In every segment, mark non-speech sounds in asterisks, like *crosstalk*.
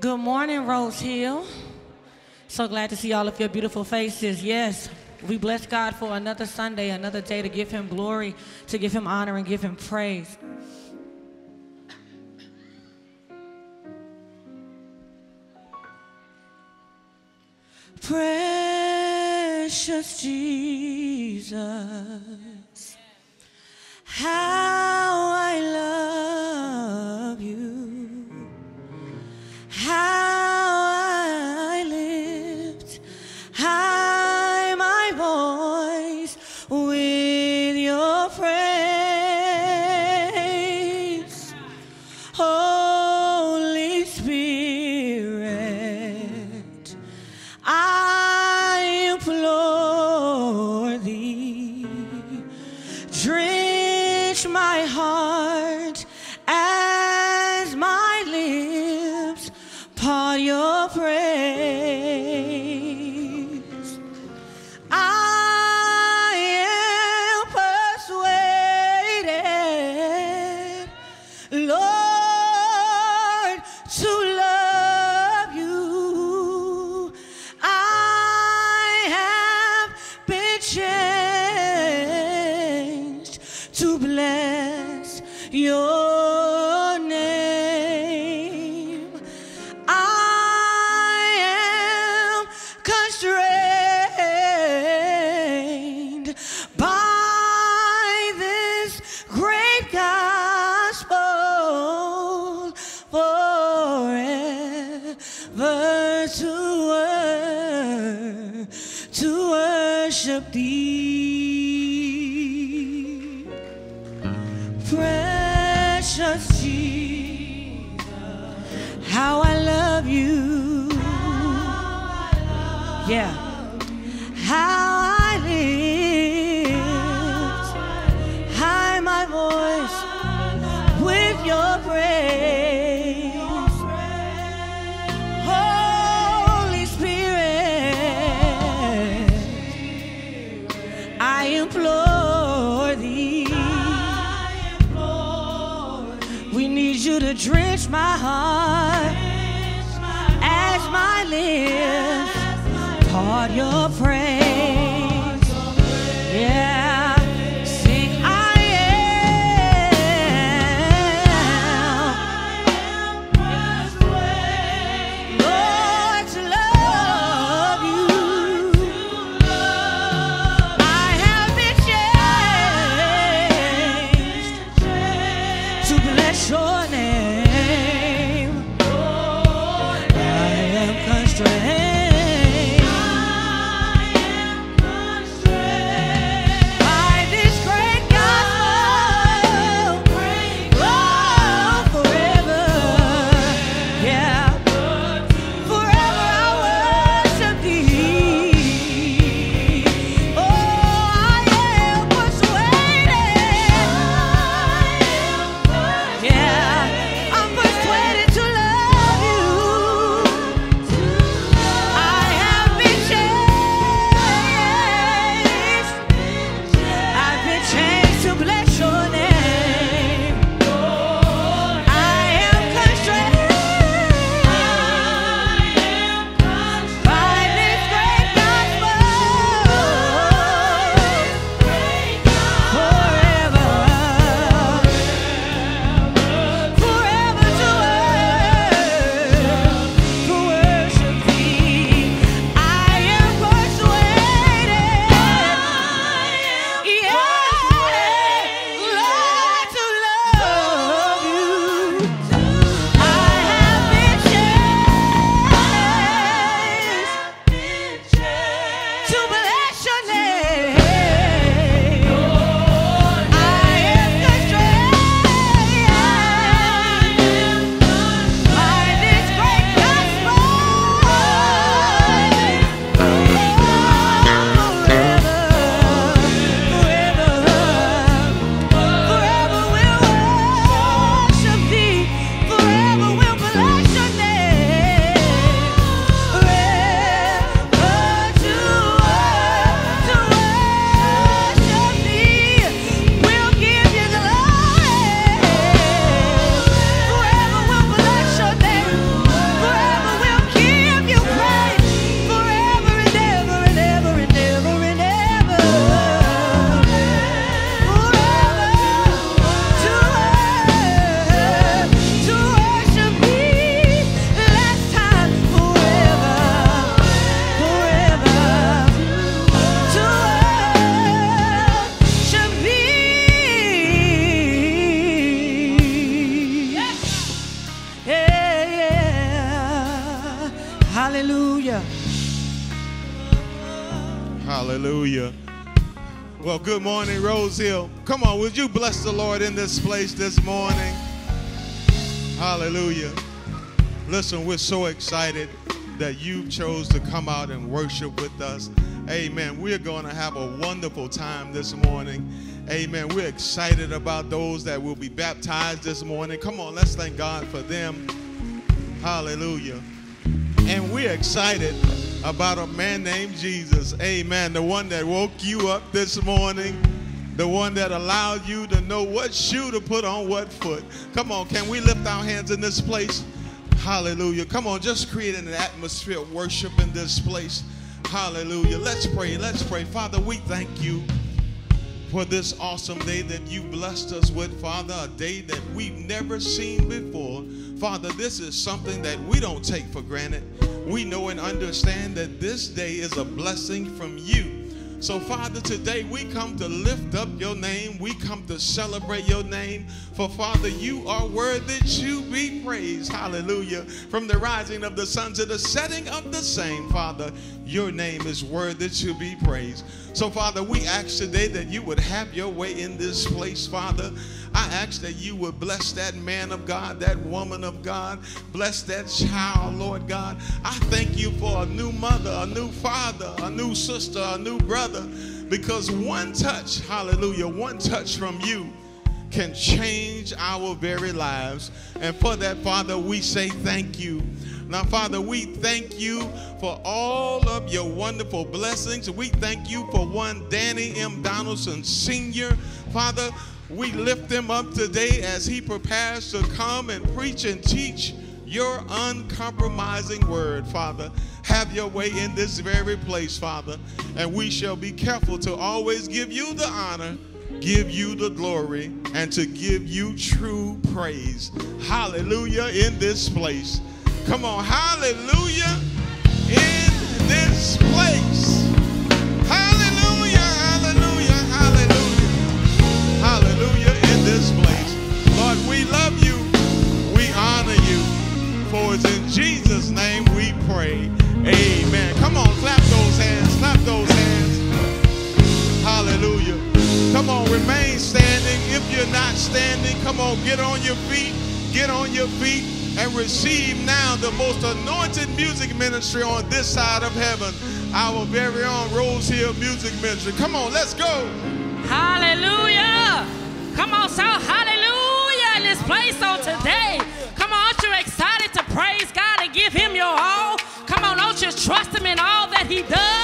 Good morning, Rose Hill. So glad to see all of your beautiful faces. Yes, we bless God for another Sunday, another day to give Him glory, to give Him honor, and give Him praise. Precious Jesus. forever to worship, to worship thee. Precious Jesus, how I love you. I love yeah. Bless the Lord in this place this morning? Hallelujah. Listen, we're so excited that you chose to come out and worship with us. Amen. We're going to have a wonderful time this morning. Amen. We're excited about those that will be baptized this morning. Come on, let's thank God for them. Hallelujah. And we're excited about a man named Jesus. Amen. The one that woke you up this morning. The one that allowed you to know what shoe to put on what foot. Come on, can we lift our hands in this place? Hallelujah. Come on, just create an atmosphere of worship in this place. Hallelujah. Let's pray. Let's pray. Father, we thank you for this awesome day that you blessed us with, Father, a day that we've never seen before. Father, this is something that we don't take for granted. We know and understand that this day is a blessing from you. So, Father, today we come to lift up your name. We come to celebrate your name. For, Father, you are worthy to be praised. Hallelujah. From the rising of the sun to the setting of the same, Father, your name is worthy to be praised. So, Father, we ask today that you would have your way in this place, Father. I ask that you would bless that man of God, that woman of God, bless that child, Lord God. I thank you for a new mother, a new father, a new sister, a new brother, because one touch, hallelujah, one touch from you can change our very lives. And for that, Father, we say thank you. Now, Father, we thank you for all of your wonderful blessings. We thank you for one Danny M. Donaldson Sr. Father, we lift him up today as he prepares to come and preach and teach your uncompromising word, Father. Have your way in this very place, Father. And we shall be careful to always give you the honor, give you the glory, and to give you true praise. Hallelujah in this place. Come on, hallelujah in this place. Hallelujah, hallelujah, hallelujah. For it's in Jesus' name we pray. Amen. Come on, clap those hands. Clap those hands. Hallelujah. Come on, remain standing. If you're not standing, come on, get on your feet. Get on your feet and receive now the most anointed music ministry on this side of heaven. Our very own Rose Hill Music Ministry. Come on, let's go. Hallelujah. Come on, shout hallelujah in this place on today. Praise God and give Him your all? Come on, don't you trust Him in all that He does?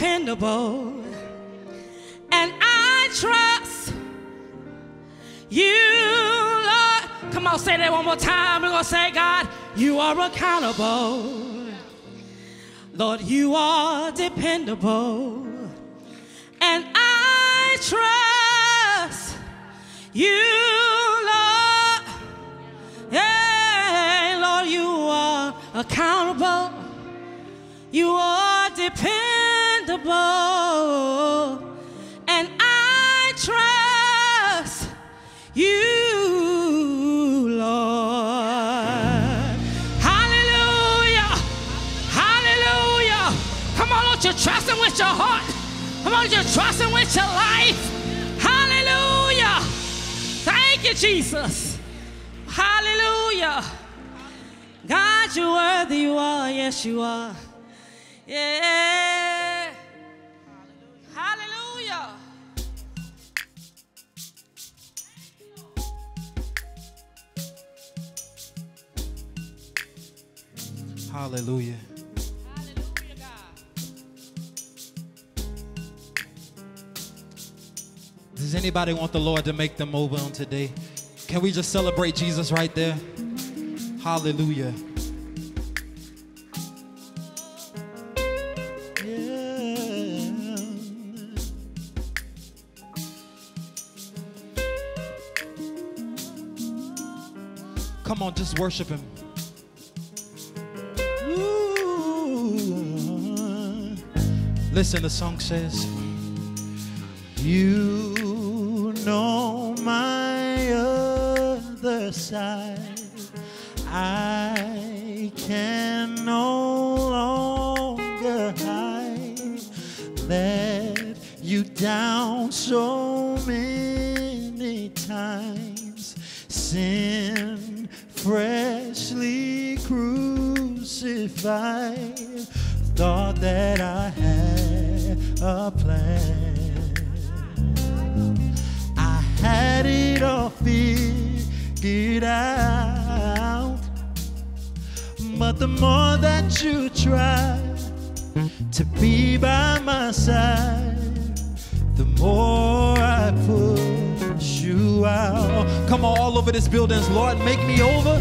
Dependable. And I trust you, Lord. Come on, say that one more time. We're going to say, God, you are accountable. Lord, you are dependable. And I trust you, Lord. Yeah, Lord, you are accountable. You are dependable. And I trust you, Lord. Hallelujah. Hallelujah. Come on, don't you trust him with your heart? Come on, you trust him with your life. Hallelujah. Thank you, Jesus. Hallelujah. God, you're worthy, you are. Yes, you are. Yeah. Hallelujah. Does anybody want the Lord to make them over on today? Can we just celebrate Jesus right there? Hallelujah. Come on, just worship him. Listen, the song says, You know my other side. I can no longer hide. Let you down so many times. Sin freshly crucified. Thought that I had a plan. I had it all figured out. But the more that you try to be by my side, the more I push you out. Come on, all over this building, Lord, make me over.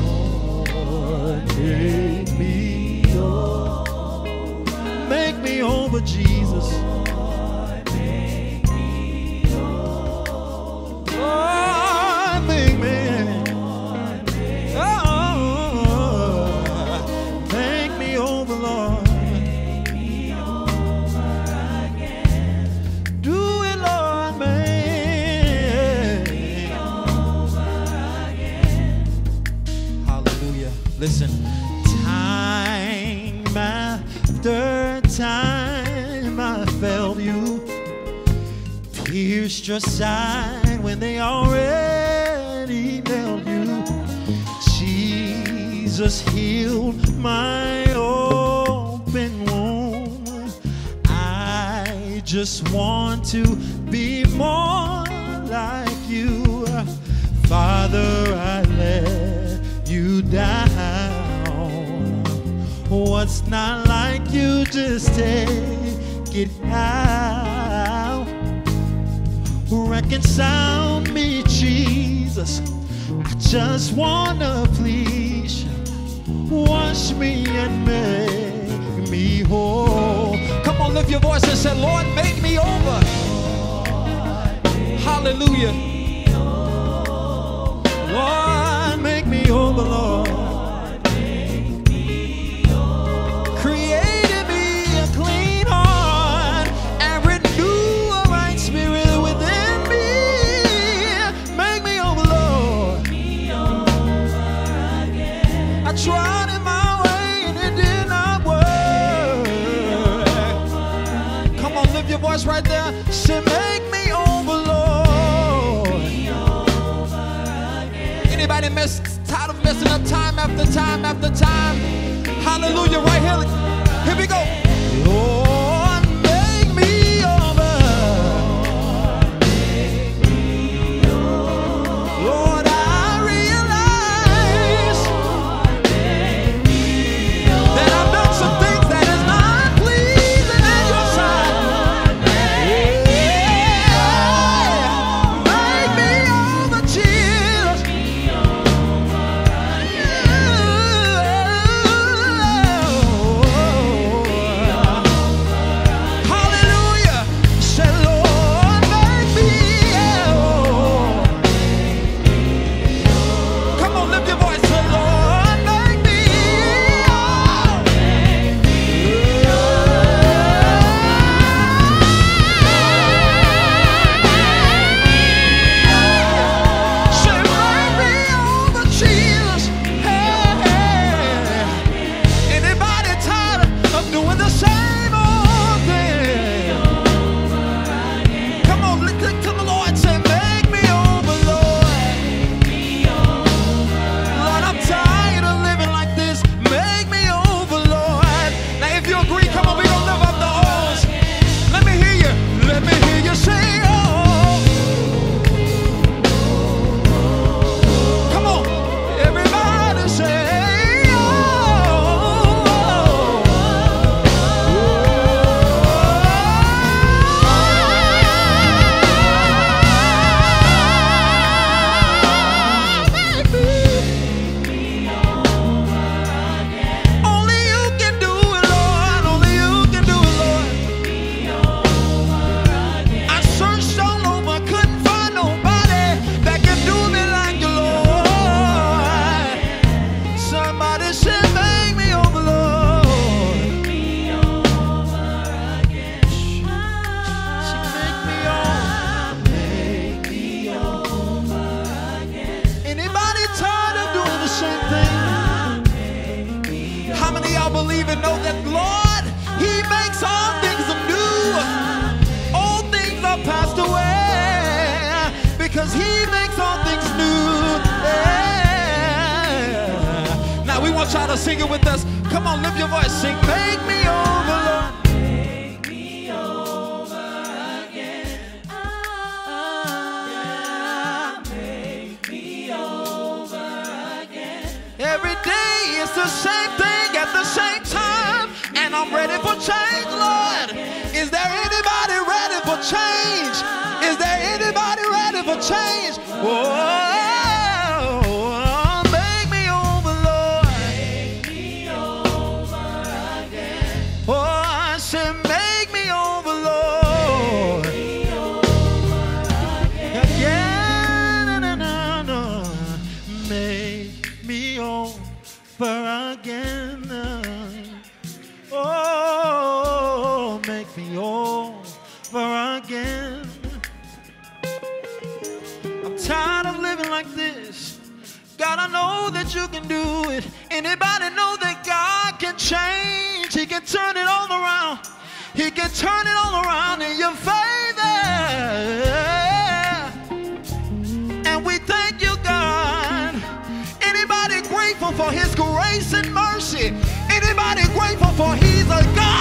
Lord, make me over. Over, Jesus. Your side when they already nailed you. Jesus healed my open wound. I just want to be more like you. Father, I let you down. What's not like you, just take it out. Reconcile me, Jesus. I just wanna please you. Wash me and make me whole. Come on, lift your voice and say, Lord, make me over. Hallelujah. Lord, make me over, Lord. After time after time? Hallelujah, I know that you can do it. Anybody know that God can change? He can turn it all around. He can turn it all around in your favor. And we thank you, God. Anybody grateful for his grace and mercy? Anybody grateful for he's a God?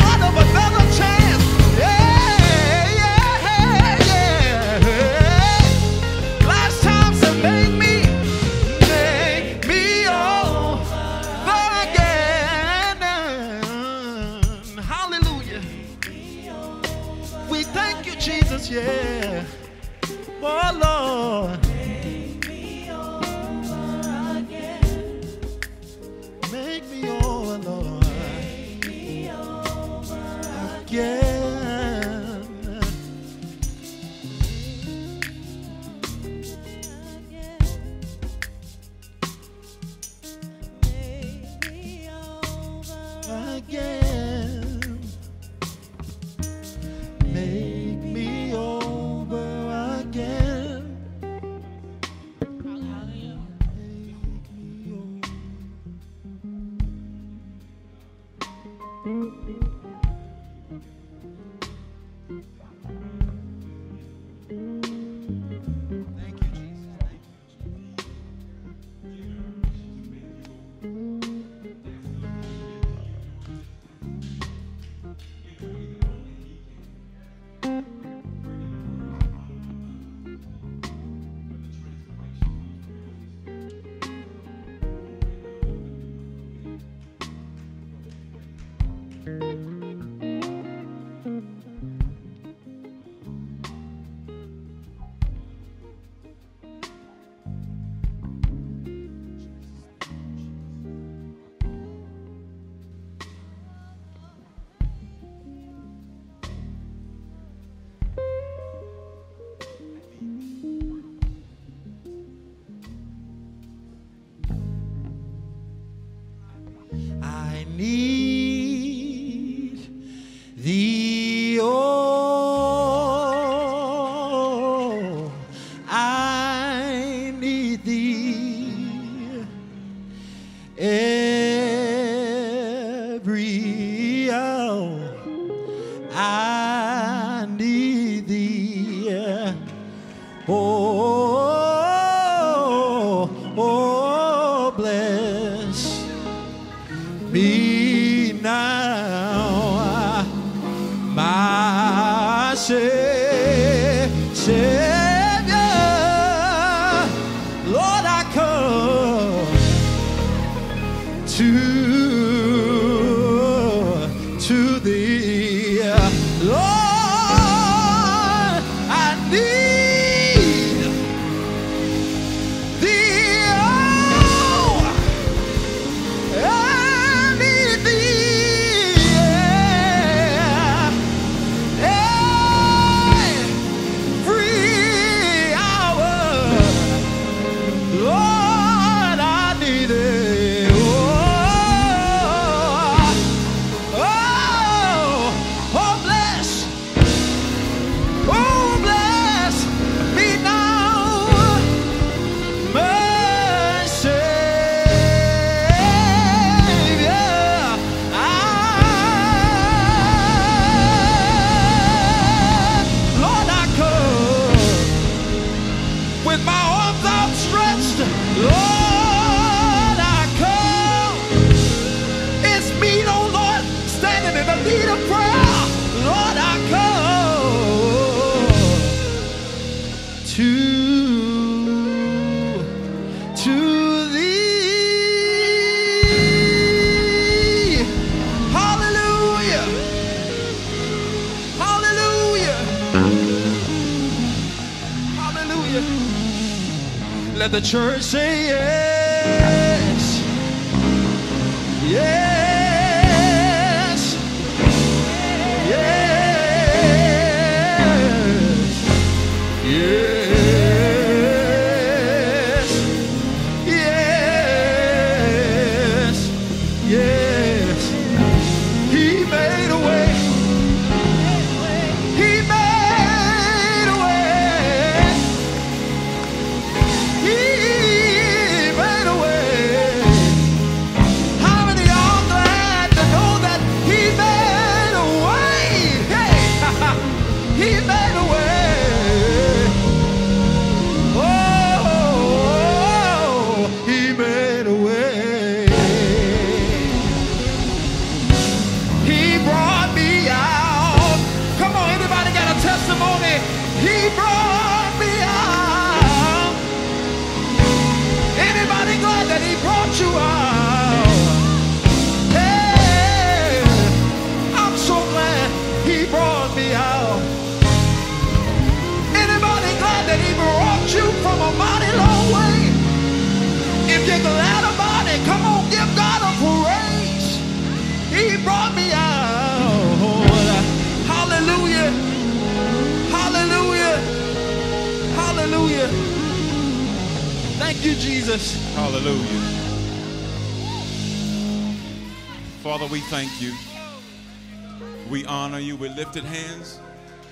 The church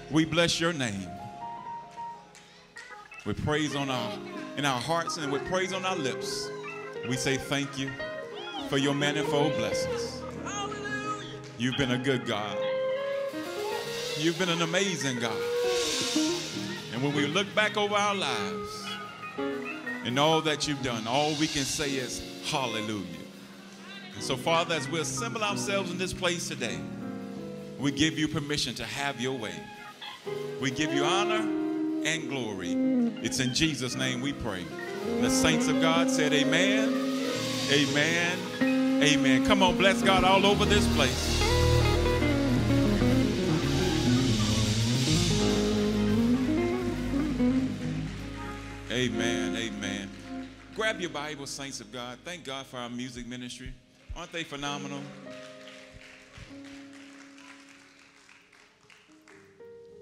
We bless your name. With praise on our in our hearts and with praise on our lips, we say thank you for your manifold blessings. You've been a good God. You've been an amazing God. And when we look back over our lives and all that you've done, all we can say is hallelujah. And so, Father, as we assemble ourselves in this place today, we give you permission to have your way. We give you honor and glory. It's in Jesus' name we pray. And the saints of God said, Amen, Amen, Amen. Come on, bless God all over this place. Amen, amen. Grab your Bible, saints of God. Thank God for our music ministry. Aren't they phenomenal?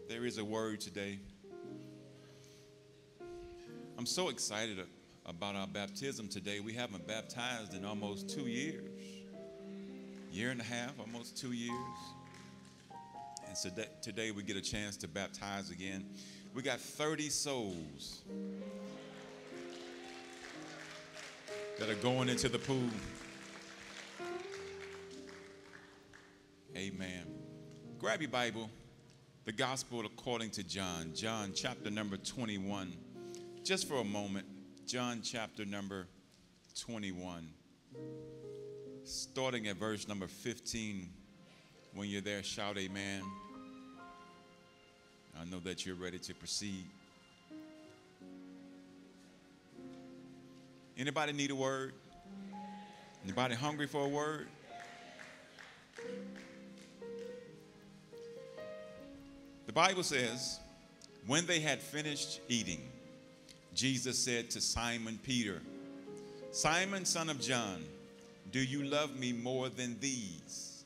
There is a word today. I'm so excited about our baptism today. We haven't baptized in almost two years, year and a half, almost two years. And so today we get a chance to baptize again. We got 30 souls that are going into the pool. Amen. Grab your Bible, the Gospel according to John, John chapter number 21. Just for a moment, John chapter number 21. Starting at verse number 15. When you're there, shout amen. I know that you're ready to proceed. Anybody need a word? Anybody hungry for a word? Bible says, when they had finished eating, Jesus said to Simon Peter, Simon, son of John, do you love me more than these?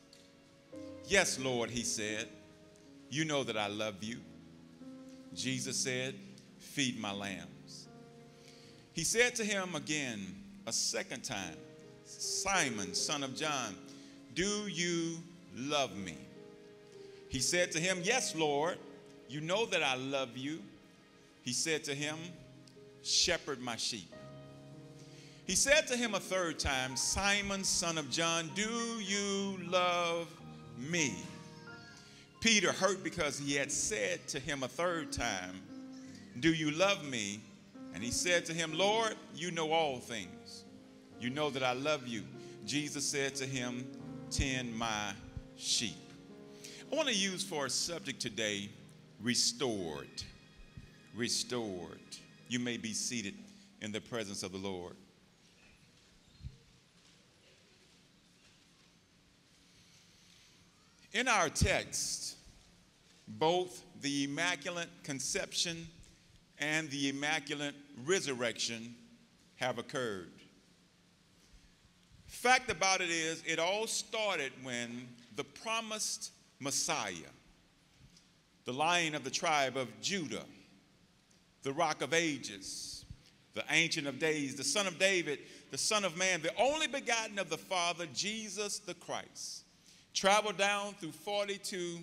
Yes, Lord, he said. You know that I love you. Jesus said, Feed my lambs. He said to him again a second time, Simon, son of John, do you love me? He said to him, Yes, Lord, you know that I love you. He said to him, Shepherd my sheep. He said to him a third time, Simon, son of John, do you love me? Peter, hurt because he had said to him a third time, Do you love me? And he said to him, Lord, you know all things. You know that I love you. Jesus said to him, Tend my sheep. I want to use for a subject today restored. Restored. You may be seated in the presence of the Lord. In our text, both the Immaculate Conception and the Immaculate Resurrection have occurred. Fact about it is, it all started when the promised Messiah, the lion of the tribe of Judah, the rock of ages, the ancient of days, the son of David, the son of man, the only begotten of the Father, Jesus the Christ, traveled down through 42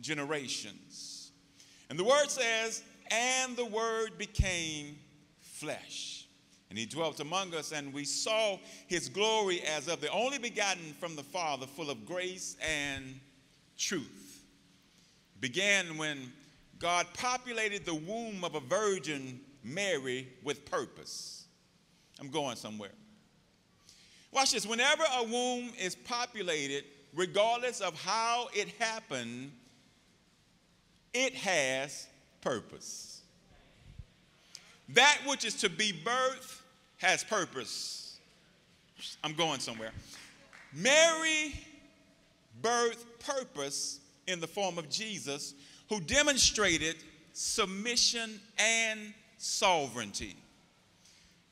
generations. And the word says, and the word became flesh. And he dwelt among us, and we saw his glory as of the only begotten from the Father, full of grace and truth. Began when God populated the womb of a virgin, Mary, with purpose. I'm going somewhere. Watch this. Whenever a womb is populated, regardless of how it happened, it has purpose. That which is to be birthed has purpose. I'm going somewhere. Mary birthed purpose in the form of Jesus, who demonstrated submission and sovereignty.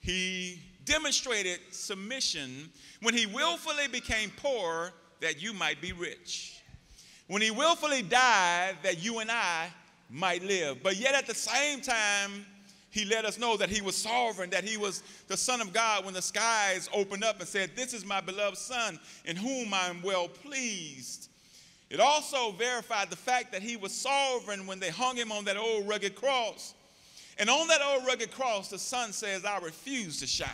He demonstrated submission when he willfully became poor that you might be rich. When he willfully died that you and I might live. But yet at the same time, he let us know that he was sovereign, that he was the Son of God when the skies opened up and said, This is my beloved Son in whom I am well pleased. It also verified the fact that he was sovereign when they hung him on that old rugged cross. And on that old rugged cross, the sun says, I refuse to shine.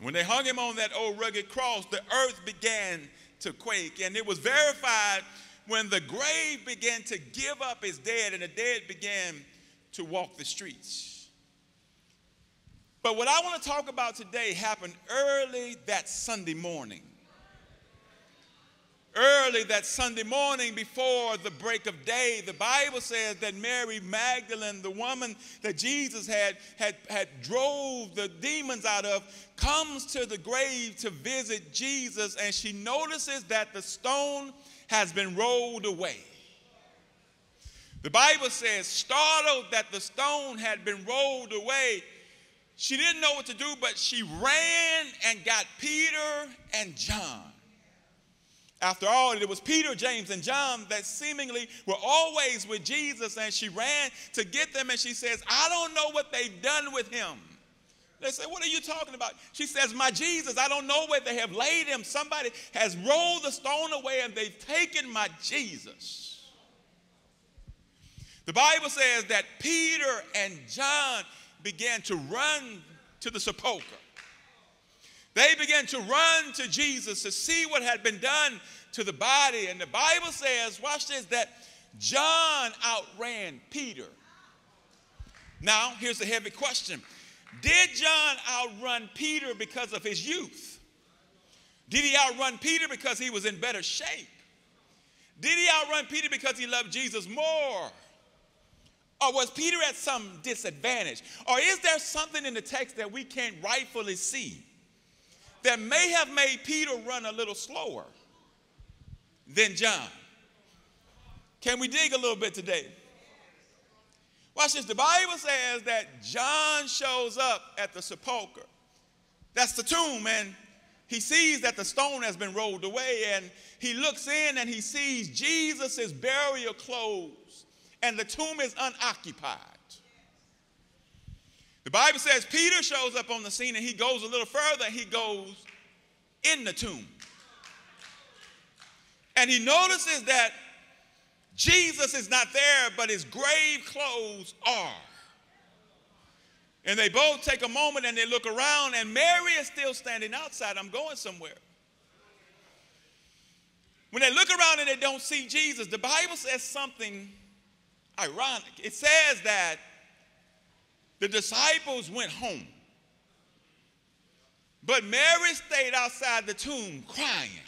When they hung him on that old rugged cross, the earth began to quake. And it was verified when the grave began to give up its dead and the dead began to walk the streets. But what I want to talk about today happened early that Sunday morning. Early that Sunday morning before the break of day, the Bible says that Mary Magdalene, the woman that Jesus had, had, had drove the demons out of, comes to the grave to visit Jesus and she notices that the stone has been rolled away. The Bible says, startled that the stone had been rolled away, she didn't know what to do, but she ran and got Peter and John. After all, it was Peter, James, and John that seemingly were always with Jesus, and she ran to get them, and she says, I don't know what they've done with him. They say, What are you talking about? She says, My Jesus, I don't know where they have laid him. Somebody has rolled the stone away and they've taken my Jesus. The Bible says that Peter and John began to run to the sepulchre. They began to run to Jesus to see what had been done to the body. And the Bible says, watch this, that John outran Peter. Now, here's a heavy question did John outrun Peter because of his youth? Did he outrun Peter because he was in better shape? Did he outrun Peter because he loved Jesus more? Or was Peter at some disadvantage? Or is there something in the text that we can't rightfully see that may have made Peter run a little slower than John? Can we dig a little bit today? Watch this. The Bible says that John shows up at the sepulchre. That's the tomb, and he sees that the stone has been rolled away, and he looks in and he sees Jesus' burial clothes, and the tomb is unoccupied. The Bible says Peter shows up on the scene and he goes a little further, he goes in the tomb. And he notices that Jesus is not there, but his grave clothes are. And they both take a moment and they look around, and Mary is still standing outside. I'm going somewhere. When they look around and they don't see Jesus, the Bible says something ironic. It says that the disciples went home, but Mary stayed outside the tomb crying.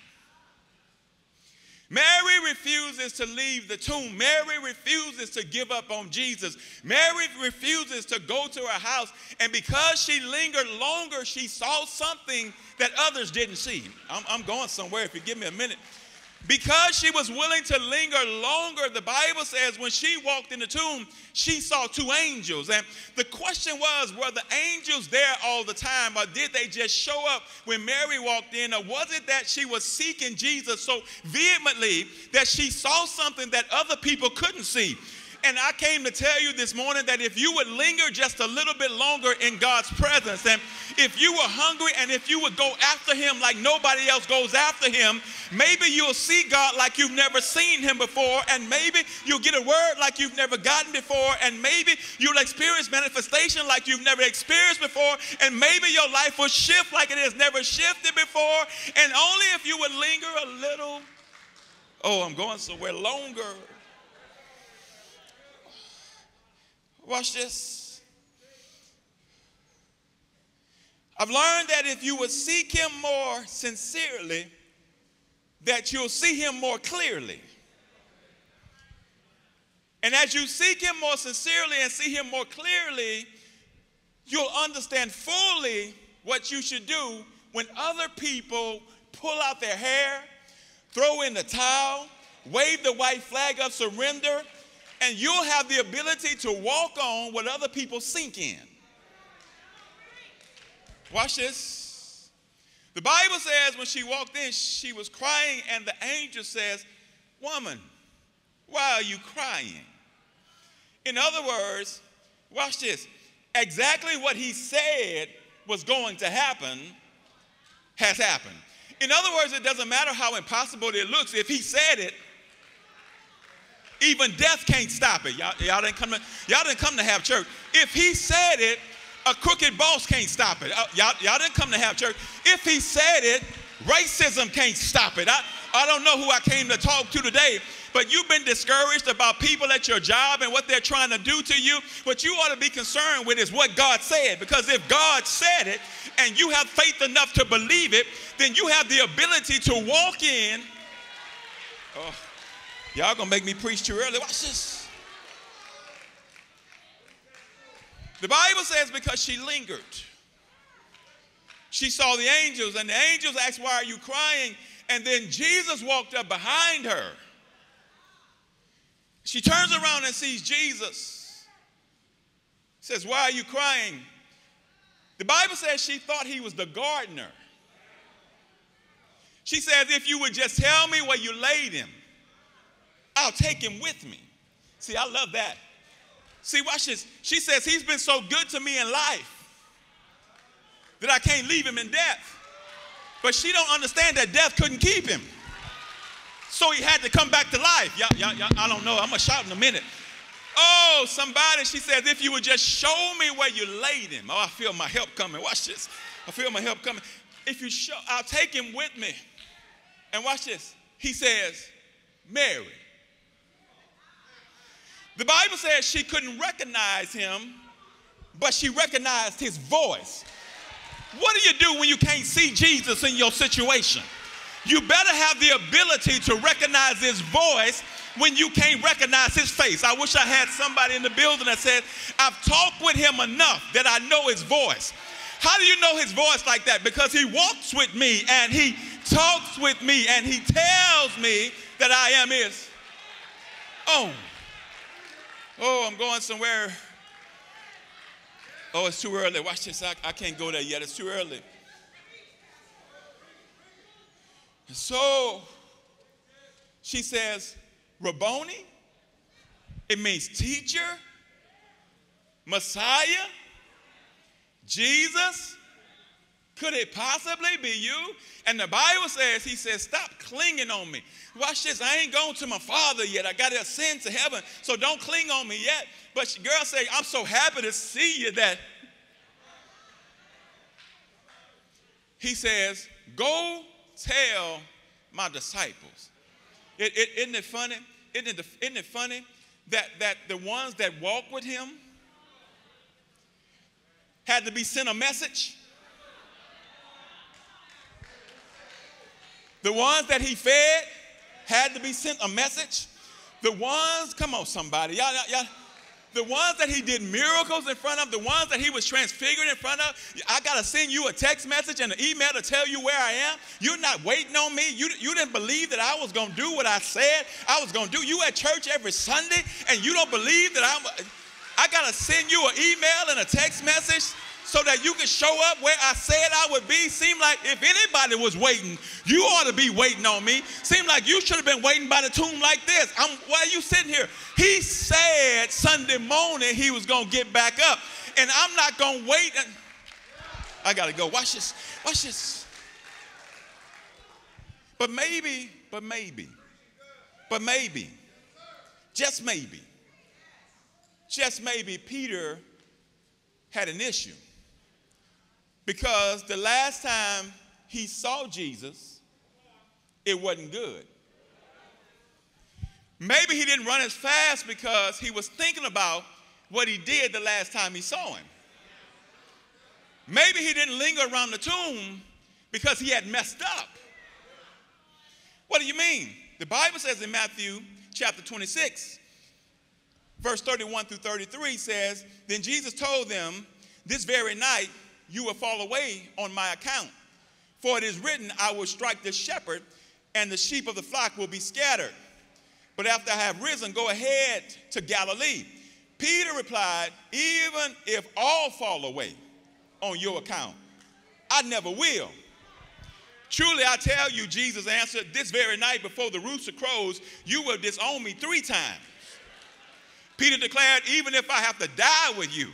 Mary refuses to leave the tomb. Mary refuses to give up on Jesus. Mary refuses to go to her house. And because she lingered longer, she saw something that others didn't see. I'm, I'm going somewhere if you give me a minute. Because she was willing to linger longer, the Bible says when she walked in the tomb, she saw two angels. And the question was were the angels there all the time, or did they just show up when Mary walked in, or was it that she was seeking Jesus so vehemently that she saw something that other people couldn't see? And I came to tell you this morning that if you would linger just a little bit longer in God's presence, and if you were hungry and if you would go after Him like nobody else goes after Him, maybe you'll see God like you've never seen Him before, and maybe you'll get a word like you've never gotten before, and maybe you'll experience manifestation like you've never experienced before, and maybe your life will shift like it has never shifted before, and only if you would linger a little. Oh, I'm going somewhere longer Watch this. I've learned that if you would seek him more sincerely, that you'll see him more clearly. And as you seek him more sincerely and see him more clearly, you'll understand fully what you should do when other people pull out their hair, throw in the towel, wave the white flag of surrender, and you'll have the ability to walk on what other people sink in. Watch this. The Bible says when she walked in, she was crying, and the angel says, Woman, why are you crying? In other words, watch this. Exactly what he said was going to happen has happened. In other words, it doesn't matter how impossible it looks. If he said it, even death can't stop it. Y'all, y'all, didn't come to, y'all didn't come to have church. If he said it, a crooked boss can't stop it. Uh, y'all, y'all didn't come to have church. If he said it, racism can't stop it. I, I don't know who I came to talk to today, but you've been discouraged about people at your job and what they're trying to do to you. What you ought to be concerned with is what God said. Because if God said it and you have faith enough to believe it, then you have the ability to walk in. Oh. Y'all gonna make me preach too early. Watch this. The Bible says because she lingered, she saw the angels, and the angels asked, Why are you crying? And then Jesus walked up behind her. She turns around and sees Jesus. Says, Why are you crying? The Bible says she thought he was the gardener. She says, If you would just tell me where you laid him. I'll take him with me. See, I love that. See, watch this. She says, He's been so good to me in life that I can't leave him in death. But she don't understand that death couldn't keep him. So he had to come back to life. Y'all, y'all, y'all, I don't know. I'm going to shout in a minute. Oh, somebody, she says, if you would just show me where you laid him. Oh, I feel my help coming. Watch this. I feel my help coming. If you show, I'll take him with me. And watch this. He says, Mary. The Bible says she couldn't recognize him, but she recognized his voice. What do you do when you can't see Jesus in your situation? You better have the ability to recognize his voice when you can't recognize his face. I wish I had somebody in the building that said, I've talked with him enough that I know his voice. How do you know his voice like that? Because he walks with me and he talks with me and he tells me that I am his own. Oh, I'm going somewhere. Oh, it's too early. Watch this. I, I can't go there yet. It's too early. So she says, Rabboni, it means teacher, Messiah, Jesus. Could it possibly be you? And the Bible says, He says, Stop clinging on me. Watch this. I ain't going to my father yet. I got to ascend to heaven. So don't cling on me yet. But girl say, I'm so happy to see you that. He says, Go tell my disciples. It, it, isn't it funny? Isn't it, isn't it funny that, that the ones that walk with him had to be sent a message? The ones that he fed had to be sent a message. The ones, come on, somebody. Y'all, y'all, the ones that he did miracles in front of, the ones that he was transfigured in front of, I got to send you a text message and an email to tell you where I am. You're not waiting on me. You, you didn't believe that I was going to do what I said I was going to do. You at church every Sunday and you don't believe that I'm, I got to send you an email and a text message so that you can show up where I said I would be. Seemed like if anybody was waiting, you ought to be waiting on me. Seemed like you should have been waiting by the tomb like this. I'm, why are you sitting here? He said Sunday morning he was going to get back up, and I'm not going to wait. I got to go. Watch this. Watch this. But maybe, but maybe, but maybe, just maybe, just maybe Peter had an issue. Because the last time he saw Jesus, it wasn't good. Maybe he didn't run as fast because he was thinking about what he did the last time he saw him. Maybe he didn't linger around the tomb because he had messed up. What do you mean? The Bible says in Matthew chapter 26, verse 31 through 33 says, Then Jesus told them, This very night you will fall away on my account. For it is written, I will strike the shepherd, and the sheep of the flock will be scattered. But after I have risen, go ahead to Galilee. Peter replied, Even if all fall away on your account, I never will. Truly, I tell you, Jesus answered, This very night before the rooster crows, you will disown me three times. Peter declared, Even if I have to die with you,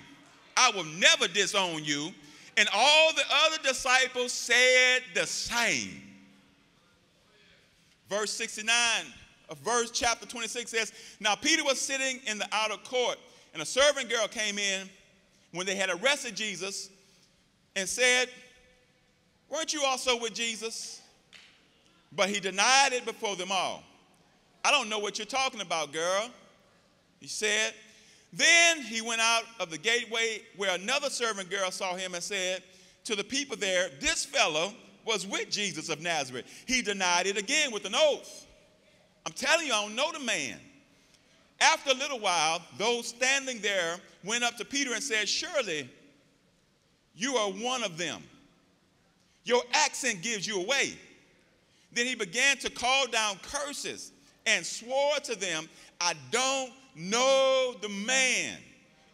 I will never disown you. And all the other disciples said the same. Verse 69 of verse chapter 26 says, Now Peter was sitting in the outer court, and a servant girl came in when they had arrested Jesus and said, Weren't you also with Jesus? But he denied it before them all. I don't know what you're talking about, girl. He said, then he went out of the gateway where another servant girl saw him and said to the people there, This fellow was with Jesus of Nazareth. He denied it again with an oath. I'm telling you, I don't know the man. After a little while, those standing there went up to Peter and said, Surely you are one of them. Your accent gives you away. Then he began to call down curses and swore to them, I don't know the man.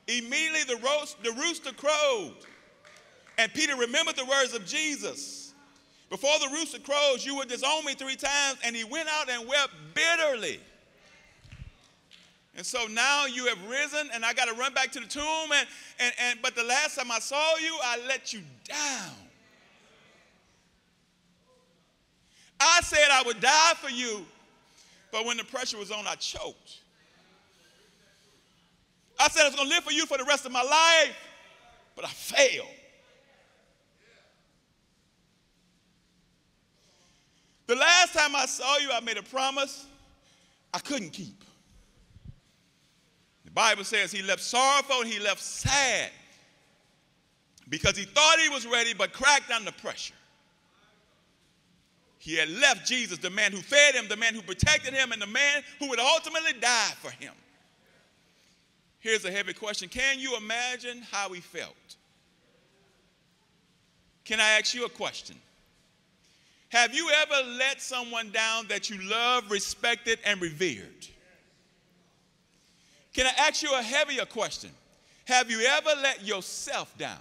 Immediately the, roast, the rooster crowed. And Peter remembered the words of Jesus. Before the rooster crows, you would disown me three times. And he went out and wept bitterly. And so now you have risen, and I got to run back to the tomb. And, and, and, but the last time I saw you, I let you down. I said I would die for you, but when the pressure was on, I choked. I said I was going to live for you for the rest of my life, but I failed. The last time I saw you, I made a promise I couldn't keep. The Bible says he left sorrowful and he left sad because he thought he was ready but cracked under pressure. He had left Jesus, the man who fed him, the man who protected him, and the man who would ultimately die for him. Here's a heavy question Can you imagine how he felt? Can I ask you a question? Have you ever let someone down that you love, respected, and revered? Can I ask you a heavier question? Have you ever let yourself down?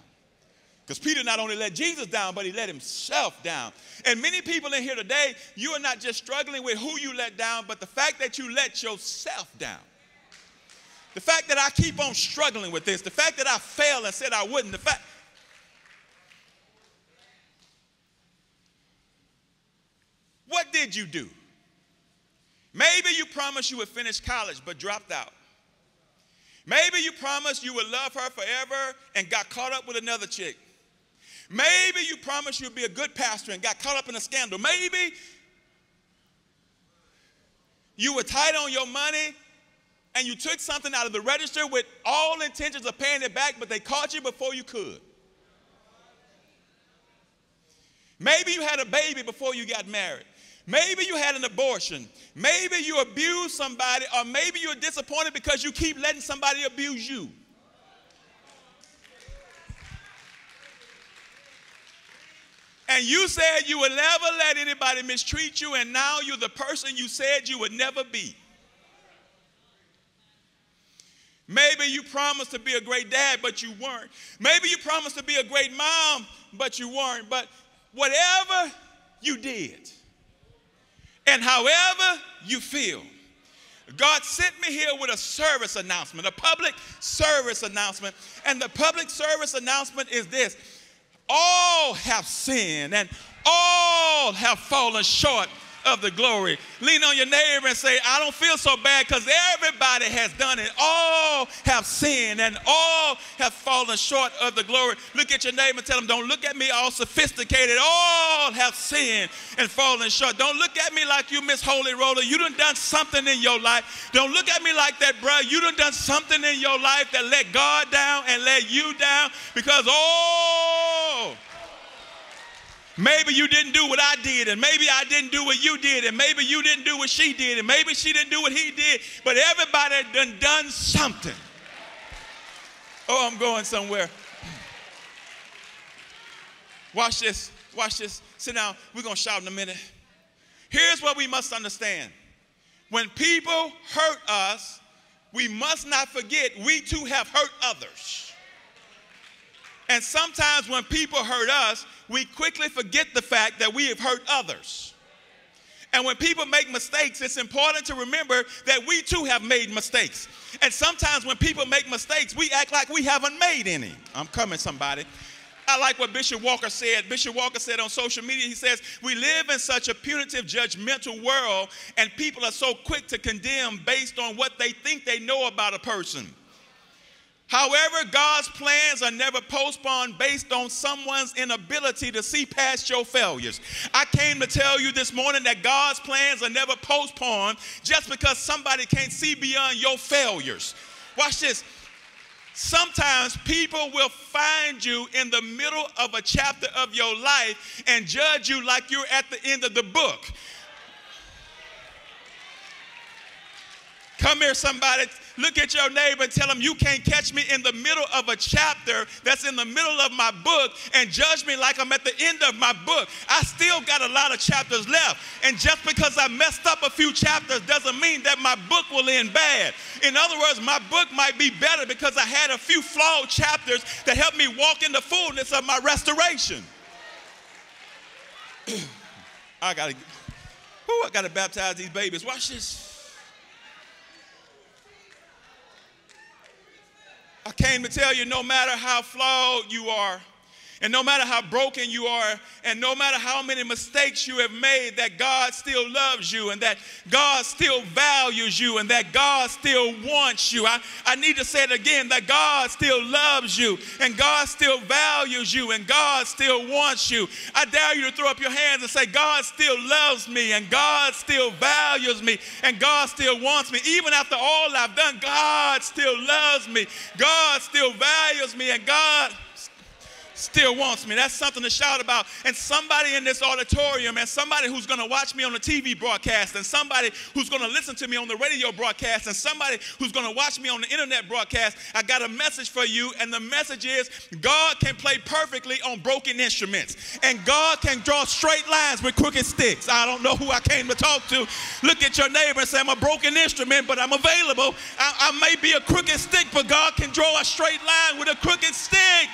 Because Peter not only let Jesus down, but he let himself down. And many people in here today, you are not just struggling with who you let down, but the fact that you let yourself down. The fact that I keep on struggling with this, the fact that I failed and said I wouldn't, the fact. What did you do? Maybe you promised you would finish college but dropped out. Maybe you promised you would love her forever and got caught up with another chick. Maybe you promised you'd be a good pastor and got caught up in a scandal. Maybe you were tight on your money and you took something out of the register with all intentions of paying it back, but they caught you before you could. Maybe you had a baby before you got married. Maybe you had an abortion. Maybe you abused somebody, or maybe you're disappointed because you keep letting somebody abuse you. And you said you would never let anybody mistreat you, and now you're the person you said you would never be. Maybe you promised to be a great dad, but you weren't. Maybe you promised to be a great mom, but you weren't. But whatever you did, and however you feel, God sent me here with a service announcement, a public service announcement. And the public service announcement is this all have sinned and all have fallen short of the glory. Lean on your neighbor and say, I don't feel so bad because everybody has done it. All have sinned and all have fallen short of the glory. Look at your neighbor and tell them, Don't look at me all sophisticated. All have sinned and fallen short. Don't look at me like you Miss Holy Roller. You done done something in your life. Don't look at me like that, bro. You done done something in your life that let God down and let you down because all Maybe you didn't do what I did, and maybe I didn't do what you did, and maybe you didn't do what she did, and maybe she didn't do what he did, but everybody done done something. Oh, I'm going somewhere. *clears throat* Watch this. Watch this. Sit down. We're going to shout in a minute. Here's what we must understand when people hurt us, we must not forget we too have hurt others. And sometimes when people hurt us, we quickly forget the fact that we have hurt others. And when people make mistakes, it's important to remember that we too have made mistakes. And sometimes when people make mistakes, we act like we haven't made any. I'm coming, somebody. I like what Bishop Walker said. Bishop Walker said on social media, he says, We live in such a punitive, judgmental world, and people are so quick to condemn based on what they think they know about a person. However, God's plans are never postponed based on someone's inability to see past your failures. I came to tell you this morning that God's plans are never postponed just because somebody can't see beyond your failures. Watch this. Sometimes people will find you in the middle of a chapter of your life and judge you like you're at the end of the book. Come here, somebody. Look at your neighbor and tell him, You can't catch me in the middle of a chapter that's in the middle of my book and judge me like I'm at the end of my book. I still got a lot of chapters left. And just because I messed up a few chapters doesn't mean that my book will end bad. In other words, my book might be better because I had a few flawed chapters that helped me walk in the fullness of my restoration. *clears throat* I gotta, oh, I gotta baptize these babies. Watch this. I came to tell you no matter how flawed you are, and no matter how broken you are, and no matter how many mistakes you have made, that God still loves you, and that God still values you, and that God still wants you. I, I need to say it again that God still loves you, and God still values you, and God still wants you. I dare you to throw up your hands and say, God still loves me, and God still values me, and God still wants me. Even after all I've done, God still loves me, God still values me, and God still wants me. That's something to shout about. And somebody in this auditorium, and somebody who's going to watch me on the TV broadcast, and somebody who's going to listen to me on the radio broadcast, and somebody who's going to watch me on the internet broadcast, I got a message for you. And the message is God can play perfectly on broken instruments, and God can draw straight lines with crooked sticks. I don't know who I came to talk to. Look at your neighbor and say, I'm a broken instrument, but I'm available. I, I may be a crooked stick, but God can draw a straight line with a crooked stick.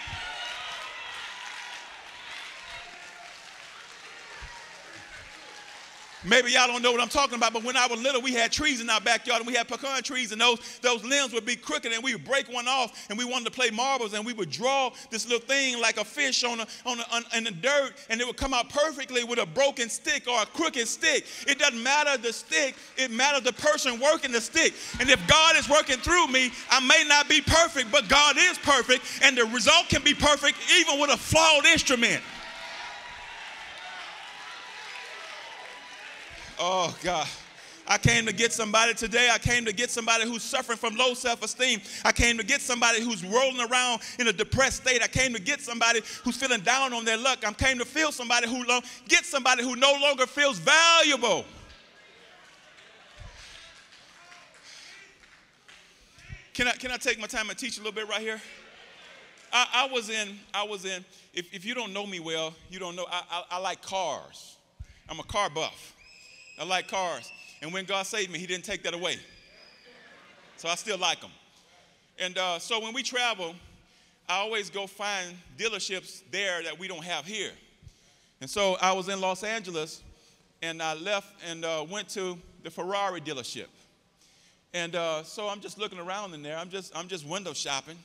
Maybe y'all don't know what I'm talking about, but when I was little, we had trees in our backyard and we had pecan trees, and those, those limbs would be crooked, and we would break one off, and we wanted to play marbles, and we would draw this little thing like a fish on, a, on, a, on in the dirt, and it would come out perfectly with a broken stick or a crooked stick. It doesn't matter the stick, it matters the person working the stick. And if God is working through me, I may not be perfect, but God is perfect, and the result can be perfect even with a flawed instrument. Oh, God. I came to get somebody today. I came to get somebody who's suffering from low self esteem. I came to get somebody who's rolling around in a depressed state. I came to get somebody who's feeling down on their luck. I came to feel somebody who lo- get somebody who no longer feels valuable. Can I, can I take my time and teach a little bit right here? I, I was in, I was in, if, if you don't know me well, you don't know, I, I, I like cars. I'm a car buff. I like cars. And when God saved me, He didn't take that away. So I still like them. And uh, so when we travel, I always go find dealerships there that we don't have here. And so I was in Los Angeles and I left and uh, went to the Ferrari dealership. And uh, so I'm just looking around in there. I'm just, I'm just window shopping.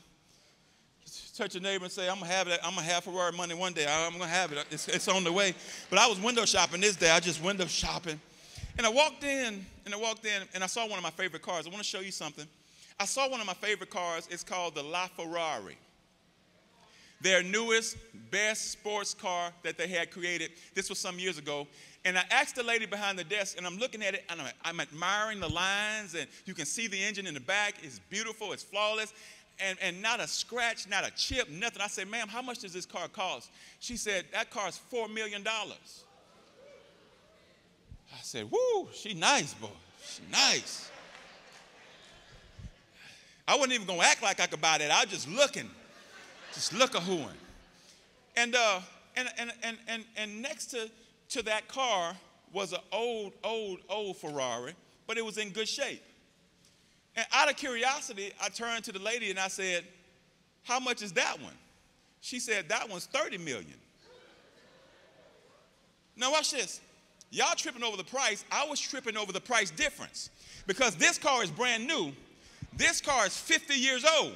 touch a neighbor and say, I'm gonna have it. I'm gonna have Ferrari money one day. I'm gonna have it. It's, it's on the way. But I was window shopping this day. I just window shopping. And I walked in, and I walked in, and I saw one of my favorite cars. I want to show you something. I saw one of my favorite cars. It's called the LaFerrari. Their newest, best sports car that they had created. This was some years ago. And I asked the lady behind the desk, and I'm looking at it, and I'm, I'm admiring the lines, and you can see the engine in the back. It's beautiful, it's flawless, and, and not a scratch, not a chip, nothing. I said, ma'am, how much does this car cost? She said, that car's $4 million. I said, whoo, she nice, boy. She nice. I wasn't even gonna act like I could buy that. I was just looking, just look a hooing. And uh, and and and and and next to to that car was an old, old, old Ferrari, but it was in good shape. And out of curiosity, I turned to the lady and I said, "How much is that one?" She said, "That one's 30 million." Now watch this. Y'all tripping over the price. I was tripping over the price difference. Because this car is brand new. This car is 50 years old.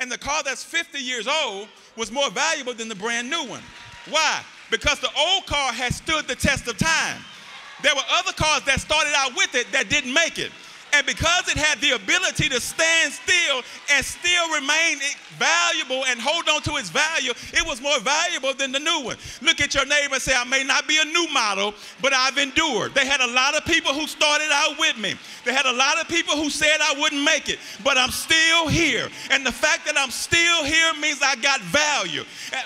And the car that's 50 years old was more valuable than the brand new one. Why? Because the old car has stood the test of time. There were other cars that started out with it that didn't make it. And because it had the ability to stand still and still remain valuable and hold on to its value, it was more valuable than the new one. Look at your neighbor and say, I may not be a new model, but I've endured. They had a lot of people who started out with me. They had a lot of people who said I wouldn't make it, but I'm still here. And the fact that I'm still here means I got value. Yeah.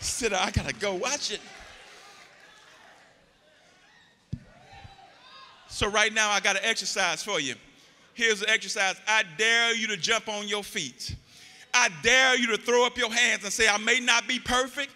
Sit I gotta go watch it. So, right now, I got an exercise for you. Here's the exercise I dare you to jump on your feet. I dare you to throw up your hands and say, I may not be perfect.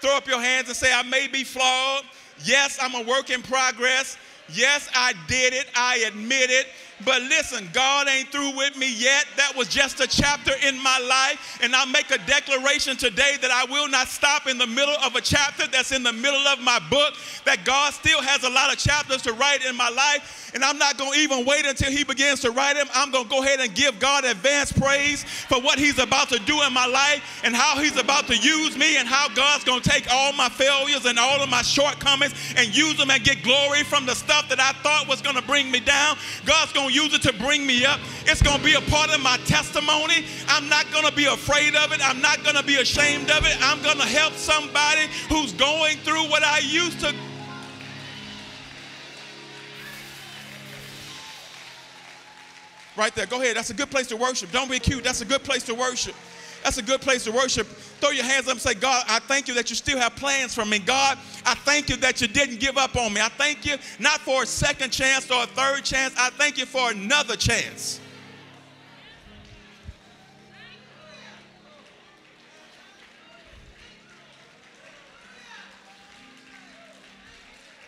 Throw up your hands and say, I may be flawed. Yes, I'm a work in progress. Yes, I did it. I admit it. But listen, God ain't through with me yet. That was just a chapter in my life. And I make a declaration today that I will not stop in the middle of a chapter that's in the middle of my book, that God still has a lot of chapters to write in my life. And I'm not going to even wait until He begins to write them. I'm going to go ahead and give God advance praise for what He's about to do in my life and how He's about to use me and how God's going to take all my failures and all of my shortcomings and use them and get glory from the stuff that I thought was going to bring me down. God's going to use it to bring me up. It's going to be a part of my testimony. I'm not going to be afraid of it. I'm not going to be ashamed of it. I'm going to help somebody who's going through what I used to Right there. Go ahead. That's a good place to worship. Don't be cute. That's a good place to worship. That's a good place to worship. Throw your hands up and say, God, I thank you that you still have plans for me. God, I thank you that you didn't give up on me. I thank you not for a second chance or a third chance. I thank you for another chance.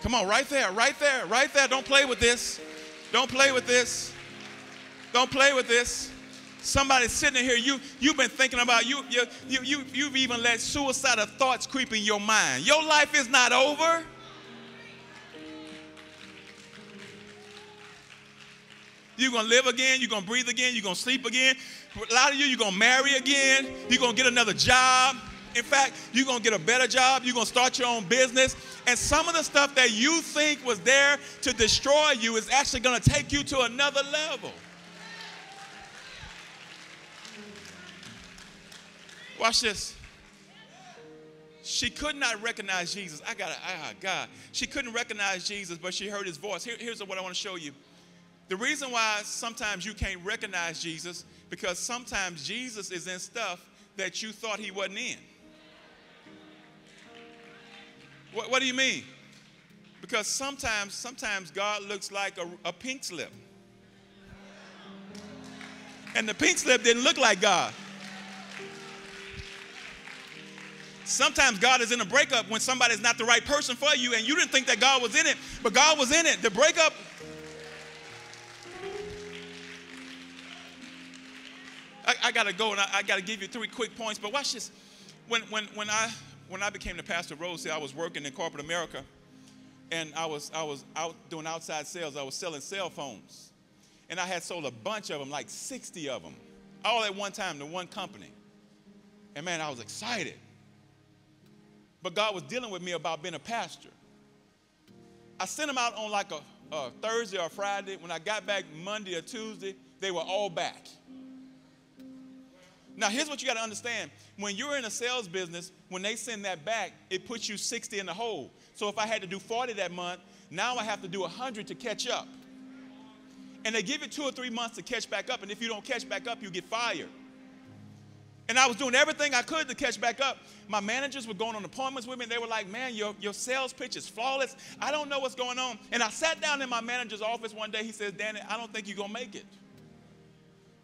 Come on, right there, right there, right there. Don't play with this. Don't play with this. Don't play with this. Somebody sitting here, you, you've been thinking about, you, you, you, you, you've even let suicidal thoughts creep in your mind. Your life is not over. You're going to live again. You're going to breathe again. You're going to sleep again. A lot of you, you're going to marry again. You're going to get another job. In fact, you're going to get a better job. You're going to start your own business. And some of the stuff that you think was there to destroy you is actually going to take you to another level. Watch this. she could not recognize Jesus. I got ah, God. She couldn't recognize Jesus, but she heard his voice. Here, here's what I want to show you. The reason why sometimes you can't recognize Jesus, because sometimes Jesus is in stuff that you thought he wasn't in. What, what do you mean? Because sometimes, sometimes God looks like a, a pink slip. And the pink slip didn't look like God. Sometimes God is in a breakup when somebody's not the right person for you and you didn't think that God was in it, but God was in it. The breakup. I, I got to go and I, I got to give you three quick points, but watch this. When, when, when, I, when I became the pastor of Rose I was working in corporate America and I was, I was out doing outside sales. I was selling cell phones. And I had sold a bunch of them, like 60 of them, all at one time to one company. And man, I was excited. But God was dealing with me about being a pastor. I sent them out on like a, a Thursday or Friday. When I got back Monday or Tuesday, they were all back. Now, here's what you got to understand. When you're in a sales business, when they send that back, it puts you 60 in the hole. So if I had to do 40 that month, now I have to do 100 to catch up. And they give you two or three months to catch back up. And if you don't catch back up, you get fired. And I was doing everything I could to catch back up. My managers were going on appointments with me, they were like, Man, your, your sales pitch is flawless. I don't know what's going on. And I sat down in my manager's office one day. He says, Danny, I don't think you're going to make it.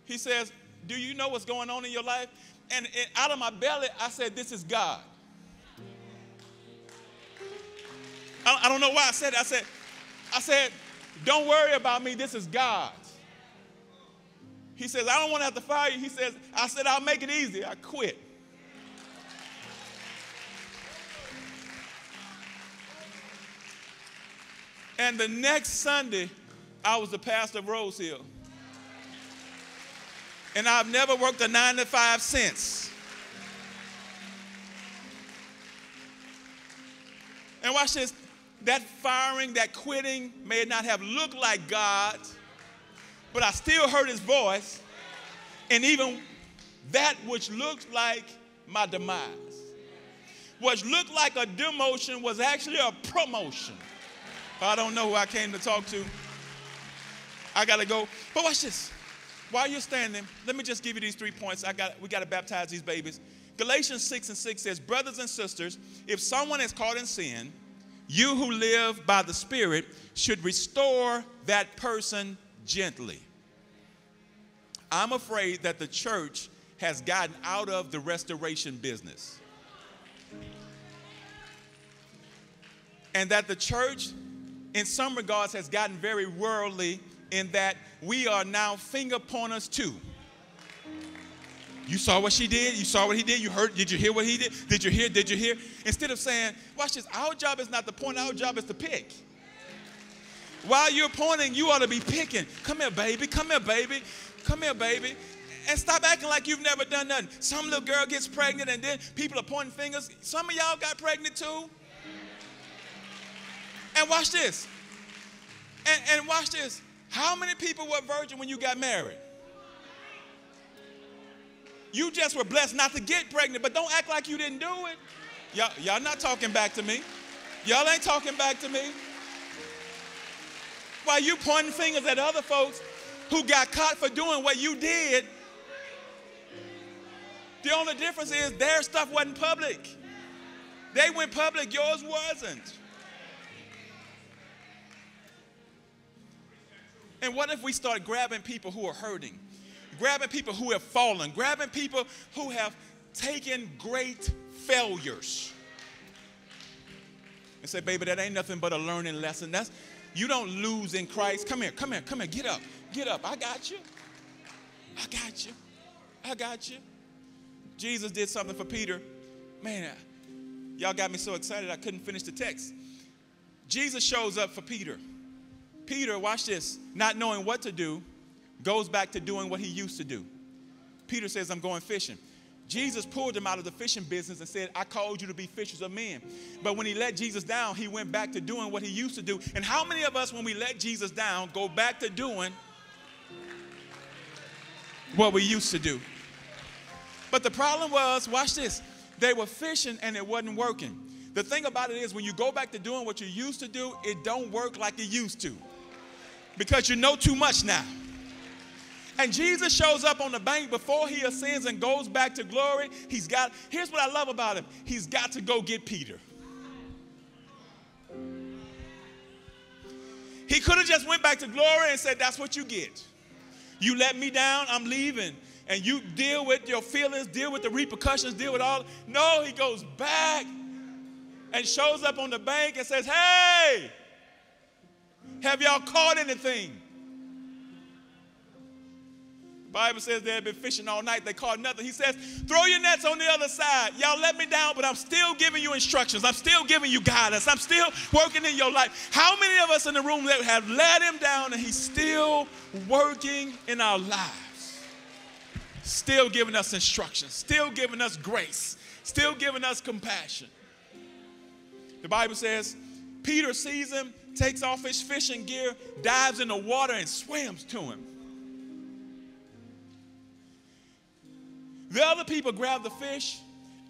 He says, Do you know what's going on in your life? And, and out of my belly, I said, This is God. I, I don't know why I said it. I said, I said, Don't worry about me. This is God. He says, I don't want to have to fire you. He says, I said, I'll make it easy. I quit. And the next Sunday, I was the pastor of Rose Hill. And I've never worked a nine to five since. And watch this. That firing, that quitting may not have looked like God but I still heard his voice. And even that which looked like my demise, which looked like a demotion, was actually a promotion. I don't know who I came to talk to. I gotta go. But watch this. While you're standing, let me just give you these three points. I got we gotta baptize these babies. Galatians 6 and 6 says, Brothers and sisters, if someone is caught in sin, you who live by the Spirit should restore that person gently. I'm afraid that the church has gotten out of the restoration business. And that the church, in some regards, has gotten very worldly in that we are now finger pointers too. You saw what she did. You saw what he did. You heard. Did you hear what he did? Did you hear? Did you hear? Instead of saying, watch this, our job is not to point, our job is to pick. While you're pointing, you ought to be picking. Come here, baby. Come here, baby. Come here, baby. And stop acting like you've never done nothing. Some little girl gets pregnant and then people are pointing fingers. Some of y'all got pregnant too. And watch this. And, and watch this. How many people were virgin when you got married? You just were blessed not to get pregnant, but don't act like you didn't do it. Y'all, y'all not talking back to me. Y'all ain't talking back to me. While you pointing fingers at other folks who got caught for doing what you did, the only difference is their stuff wasn't public. They went public, yours wasn't. And what if we start grabbing people who are hurting, grabbing people who have fallen, grabbing people who have taken great failures? And say, baby, that ain't nothing but a learning lesson. That's you don't lose in Christ. Come here, come here, come here, get up, get up. I got you. I got you. I got you. Jesus did something for Peter. Man, uh, y'all got me so excited I couldn't finish the text. Jesus shows up for Peter. Peter, watch this, not knowing what to do, goes back to doing what he used to do. Peter says, I'm going fishing. Jesus pulled him out of the fishing business and said, I called you to be fishers of men. But when he let Jesus down, he went back to doing what he used to do. And how many of us, when we let Jesus down, go back to doing what we used to do? But the problem was, watch this, They were fishing and it wasn't working. The thing about it is when you go back to doing what you used to do, it don't work like it used to. Because you know too much now. And Jesus shows up on the bank before he ascends and goes back to glory. He's got, here's what I love about him. He's got to go get Peter. He could have just went back to glory and said, that's what you get. You let me down, I'm leaving. And you deal with your feelings, deal with the repercussions, deal with all. No, he goes back and shows up on the bank and says, Hey, have y'all caught anything? Bible says they had been fishing all night. They caught nothing. He says, throw your nets on the other side. Y'all let me down, but I'm still giving you instructions. I'm still giving you guidance. I'm still working in your life. How many of us in the room that have let him down and he's still working in our lives? Still giving us instructions, still giving us grace, still giving us compassion. The Bible says Peter sees him, takes off his fishing gear, dives in the water, and swims to him. The other people grab the fish.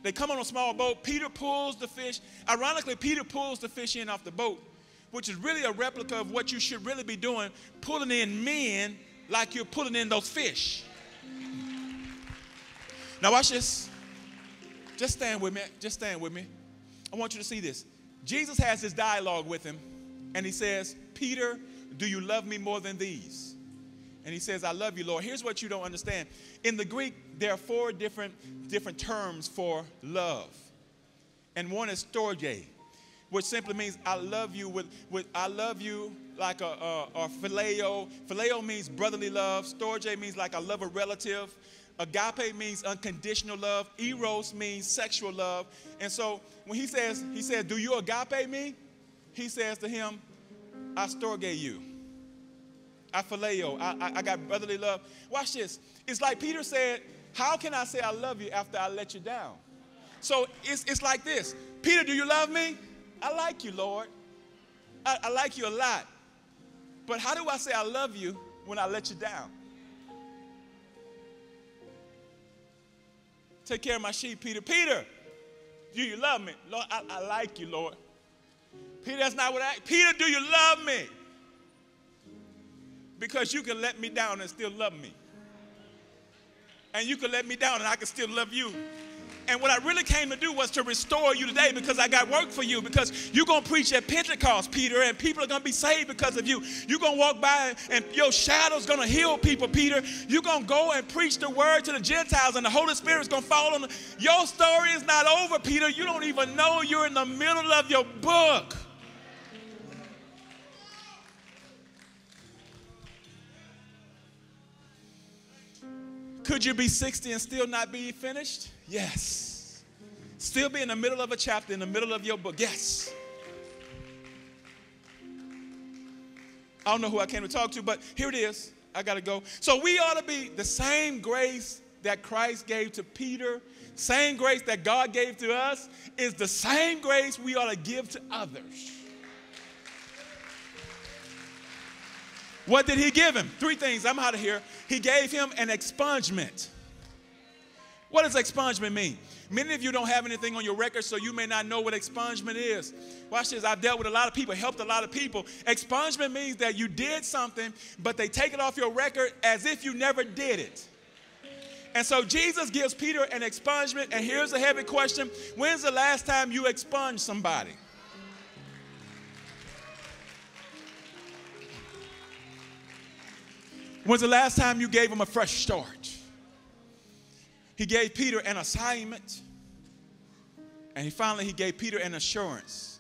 They come on a small boat. Peter pulls the fish. Ironically, Peter pulls the fish in off the boat, which is really a replica of what you should really be doing pulling in men like you're pulling in those fish. Now, watch this. Just stand with me. Just stand with me. I want you to see this. Jesus has this dialogue with him, and he says, Peter, do you love me more than these? And he says, I love you, Lord. Here's what you don't understand. In the Greek, there are four different, different terms for love. And one is storge, which simply means I love you with, with I love you like a, a, a phileo. Phileo means brotherly love. Storge means like I love a relative. Agape means unconditional love. Eros means sexual love. And so when he says, he says, do you agape me? He says to him, I storge you. I phileo. I, I, I got brotherly love. Watch this. It's like Peter said, How can I say I love you after I let you down? So it's, it's like this Peter, do you love me? I like you, Lord. I, I like you a lot. But how do I say I love you when I let you down? Take care of my sheep, Peter. Peter, do you love me? Lord, I, I like you, Lord. Peter, that's not what I. Peter, do you love me? Because you can let me down and still love me. And you can let me down and I can still love you. And what I really came to do was to restore you today because I got work for you. Because you're going to preach at Pentecost, Peter, and people are going to be saved because of you. You're going to walk by and your shadow's going to heal people, Peter. You're going to go and preach the word to the Gentiles, and the Holy Spirit's going to fall on. Your story is not over, Peter. You don't even know you're in the middle of your book. Could you be 60 and still not be finished? Yes. Still be in the middle of a chapter, in the middle of your book? Yes. I don't know who I came to talk to, but here it is. I got to go. So we ought to be the same grace that Christ gave to Peter, same grace that God gave to us, is the same grace we ought to give to others. What did he give him? Three things. I'm out of here. He gave him an expungement. What does expungement mean? Many of you don't have anything on your record, so you may not know what expungement is. Watch this. I've dealt with a lot of people, helped a lot of people. Expungement means that you did something, but they take it off your record as if you never did it. And so Jesus gives Peter an expungement, and here's a heavy question When's the last time you expunged somebody? When's the last time you gave him a fresh start? He gave Peter an assignment, and he finally he gave Peter an assurance.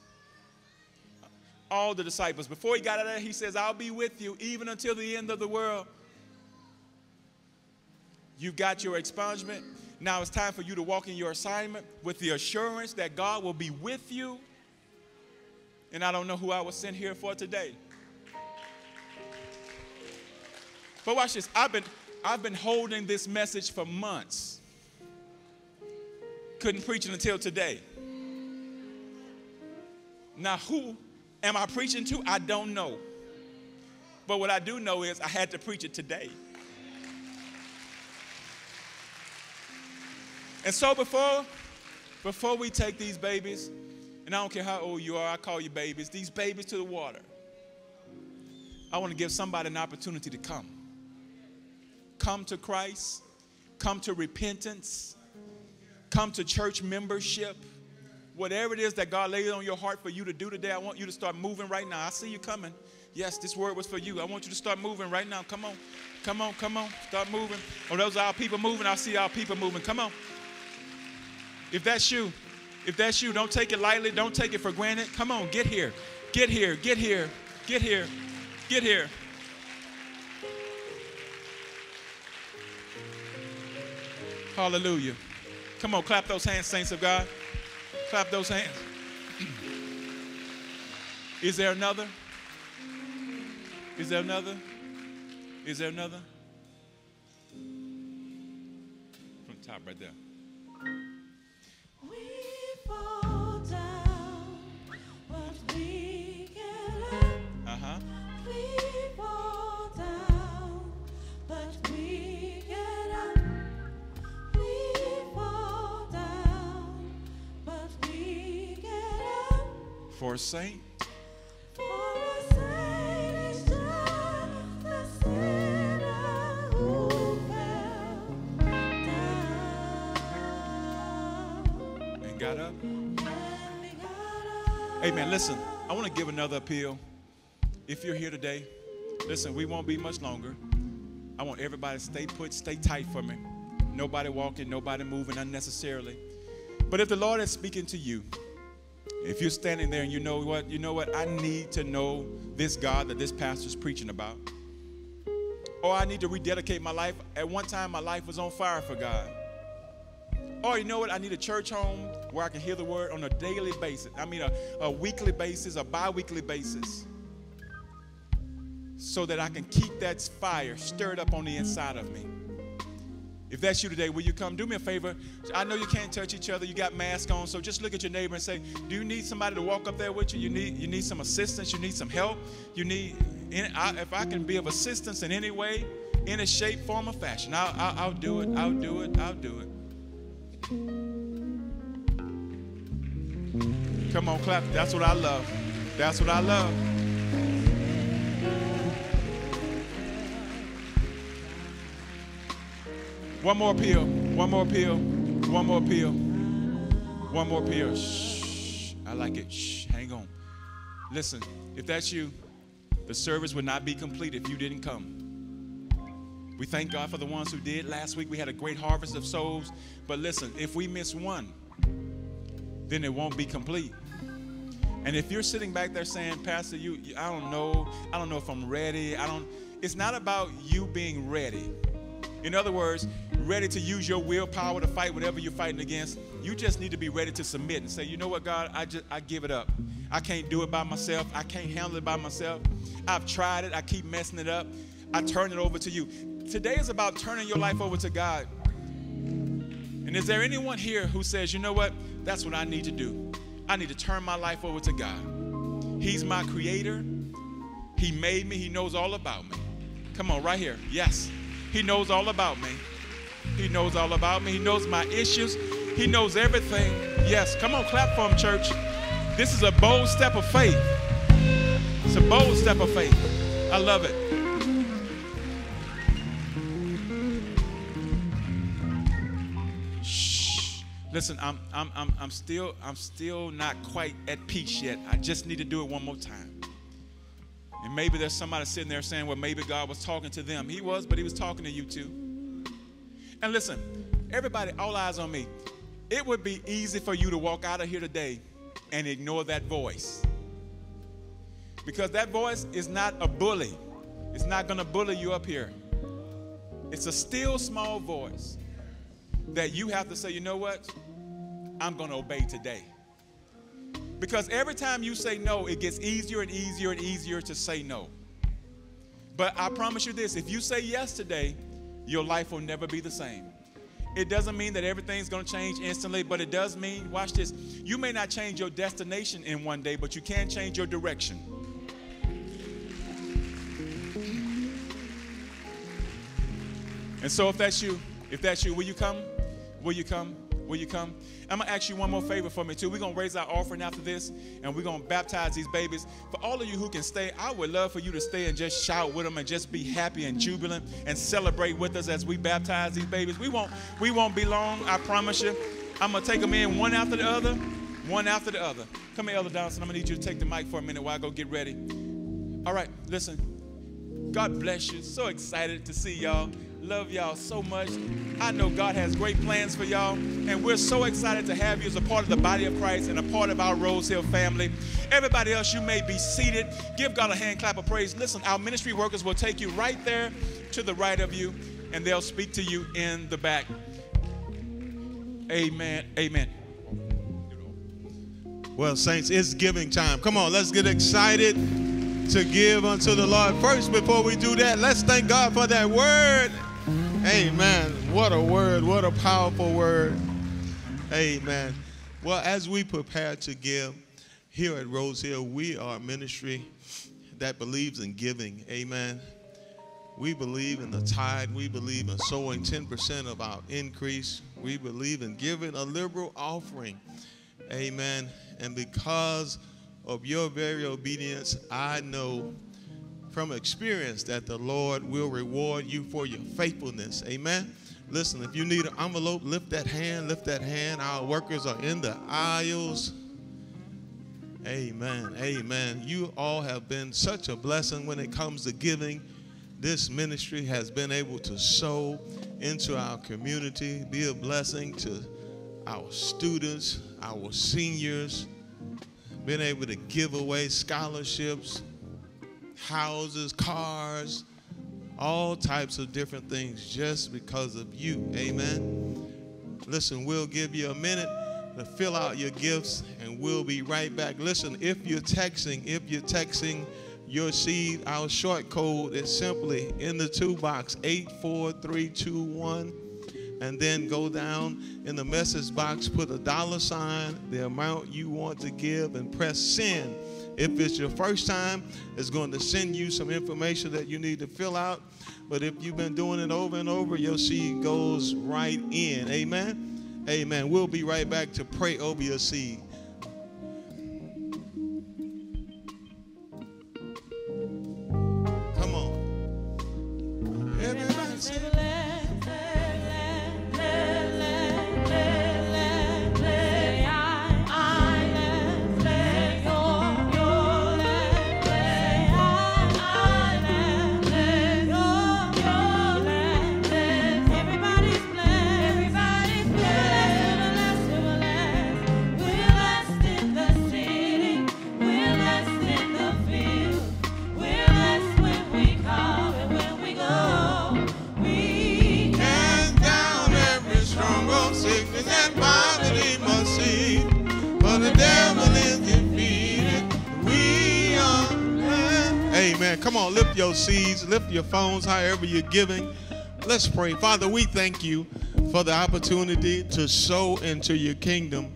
All the disciples, before he got out of there, he says, I'll be with you even until the end of the world. You've got your expungement. Now it's time for you to walk in your assignment with the assurance that God will be with you. And I don't know who I was sent here for today. But watch this. I've been, I've been holding this message for months. Couldn't preach it until today. Now, who am I preaching to? I don't know. But what I do know is I had to preach it today. And so before before we take these babies, and I don't care how old you are, I call you babies, these babies to the water. I want to give somebody an opportunity to come. Come to Christ, come to repentance, come to church membership. Whatever it is that God laid on your heart for you to do today, I want you to start moving right now. I see you coming. Yes, this word was for you. I want you to start moving right now. Come on. Come on, come on. Start moving. Oh, those are our people moving. I see our people moving. Come on. If that's you, if that's you, don't take it lightly. Don't take it for granted. Come on, get here. Get here. Get here. Get here. Get here. Hallelujah. Come on, clap those hands, saints of God. Clap those hands. *clears throat* Is there another? Is there another? Is there another? From the top right there. For a saint, For a saint and got up. Amen. Listen, I want to give another appeal. If you're here today, listen, we won't be much longer. I want everybody to stay put, stay tight for me. Nobody walking, nobody moving unnecessarily. But if the Lord is speaking to you, if you're standing there and you know what, you know what, I need to know this God that this pastor's preaching about. Or I need to rededicate my life. At one time, my life was on fire for God. Or you know what? I need a church home where I can hear the word on a daily basis. I mean, a, a weekly basis, a bi weekly basis. So that I can keep that fire stirred up on the inside of me. If that's you today, will you come? Do me a favor. I know you can't touch each other. You got masks on, so just look at your neighbor and say, "Do you need somebody to walk up there with you? You need you need some assistance. You need some help. You need if I can be of assistance in any way, in a shape, form, or fashion, I'll, I'll, I'll do it. I'll do it. I'll do it. Come on, clap. That's what I love. That's what I love. One more appeal. One more appeal. One more appeal. One more appeal. Shh. I like it. Shh. Hang on. Listen, if that's you, the service would not be complete if you didn't come. We thank God for the ones who did. Last week we had a great harvest of souls. But listen, if we miss one, then it won't be complete. And if you're sitting back there saying, Pastor, you, you- I don't know, I don't know if I'm ready. I don't. It's not about you being ready. In other words, ready to use your willpower to fight whatever you're fighting against. You just need to be ready to submit and say, you know what, God, I just I give it up. I can't do it by myself. I can't handle it by myself. I've tried it. I keep messing it up. I turn it over to you. Today is about turning your life over to God. And is there anyone here who says, you know what? That's what I need to do. I need to turn my life over to God. He's my creator. He made me. He knows all about me. Come on, right here. Yes. He knows all about me. He knows all about me. He knows my issues. He knows everything. Yes. Come on, clap for him, church. This is a bold step of faith. It's a bold step of faith. I love it. Shh. Listen, I'm, I'm, I'm, I'm still I'm still not quite at peace yet. I just need to do it one more time. And maybe there's somebody sitting there saying, well, maybe God was talking to them. He was, but he was talking to you too. And listen, everybody, all eyes on me. It would be easy for you to walk out of here today and ignore that voice. Because that voice is not a bully. It's not going to bully you up here. It's a still small voice that you have to say, you know what? I'm going to obey today. Because every time you say no, it gets easier and easier and easier to say no. But I promise you this if you say yes today, your life will never be the same. It doesn't mean that everything's going to change instantly, but it does mean, watch this, you may not change your destination in one day, but you can change your direction. And so if that's you, if that's you, will you come? Will you come? Will you come? I'm gonna ask you one more favor for me too. We're gonna raise our offering after this, and we're gonna baptize these babies. For all of you who can stay, I would love for you to stay and just shout with them and just be happy and jubilant and celebrate with us as we baptize these babies. We won't, we won't be long. I promise you. I'm gonna take them in one after the other, one after the other. Come here, Elder Donaldson. I'm gonna need you to take the mic for a minute while I go get ready. All right, listen. God bless you. So excited to see y'all. Love y'all so much. I know God has great plans for y'all, and we're so excited to have you as a part of the body of Christ and a part of our Rose Hill family. Everybody else, you may be seated. Give God a hand clap of praise. Listen, our ministry workers will take you right there to the right of you, and they'll speak to you in the back. Amen. Amen. Well, saints, it's giving time. Come on, let's get excited to give unto the Lord. First, before we do that, let's thank God for that word. Amen. What a word. What a powerful word. Amen. Well, as we prepare to give here at Rose Hill, we are a ministry that believes in giving. Amen. We believe in the tithe. We believe in sowing 10% of our increase. We believe in giving a liberal offering. Amen. And because of your very obedience, I know from experience that the Lord will reward you for your faithfulness. Amen. Listen, if you need an envelope, lift that hand, lift that hand. Our workers are in the aisles. Amen. Amen. You all have been such a blessing when it comes to giving. This ministry has been able to sow into our community, be a blessing to our students, our seniors, been able to give away scholarships, houses, cars, all types of different things just because of you. Amen. Listen, we'll give you a minute to fill out your gifts and we'll be right back. Listen, if you're texting, if you're texting your seed, our short code is simply in the to box 84321 and then go down in the message box, put a dollar sign, the amount you want to give, and press send. If it's your first time, it's going to send you some information that you need to fill out. But if you've been doing it over and over, your seed goes right in. Amen. Amen. We'll be right back to pray over your seed. Come on. Everybody Come on, lift your seeds, lift your phones, however you're giving. Let's pray. Father, we thank you for the opportunity to sow into your kingdom.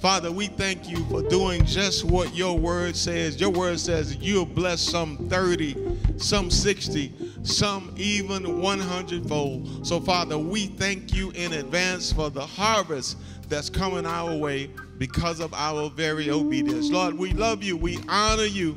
Father, we thank you for doing just what your word says. Your word says you'll bless some 30, some 60, some even 100 fold. So, Father, we thank you in advance for the harvest that's coming our way because of our very obedience. Lord, we love you. We honor you.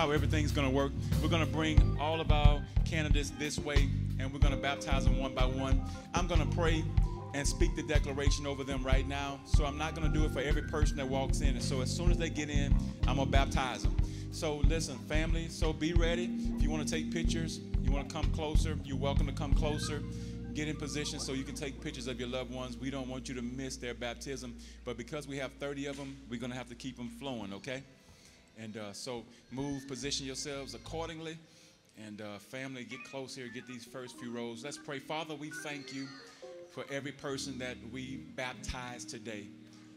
How everything's going to work. We're going to bring all of our candidates this way, and we're going to baptize them one by one. I'm going to pray and speak the declaration over them right now. So I'm not going to do it for every person that walks in. And so as soon as they get in, I'm going to baptize them. So listen, family, so be ready. If you want to take pictures, you want to come closer, you're welcome to come closer. Get in position so you can take pictures of your loved ones. We don't want you to miss their baptism, but because we have 30 of them, we're going to have to keep them flowing, okay? And uh, so move, position yourselves accordingly. And uh, family, get close here, get these first few rows. Let's pray. Father, we thank you for every person that we baptize today.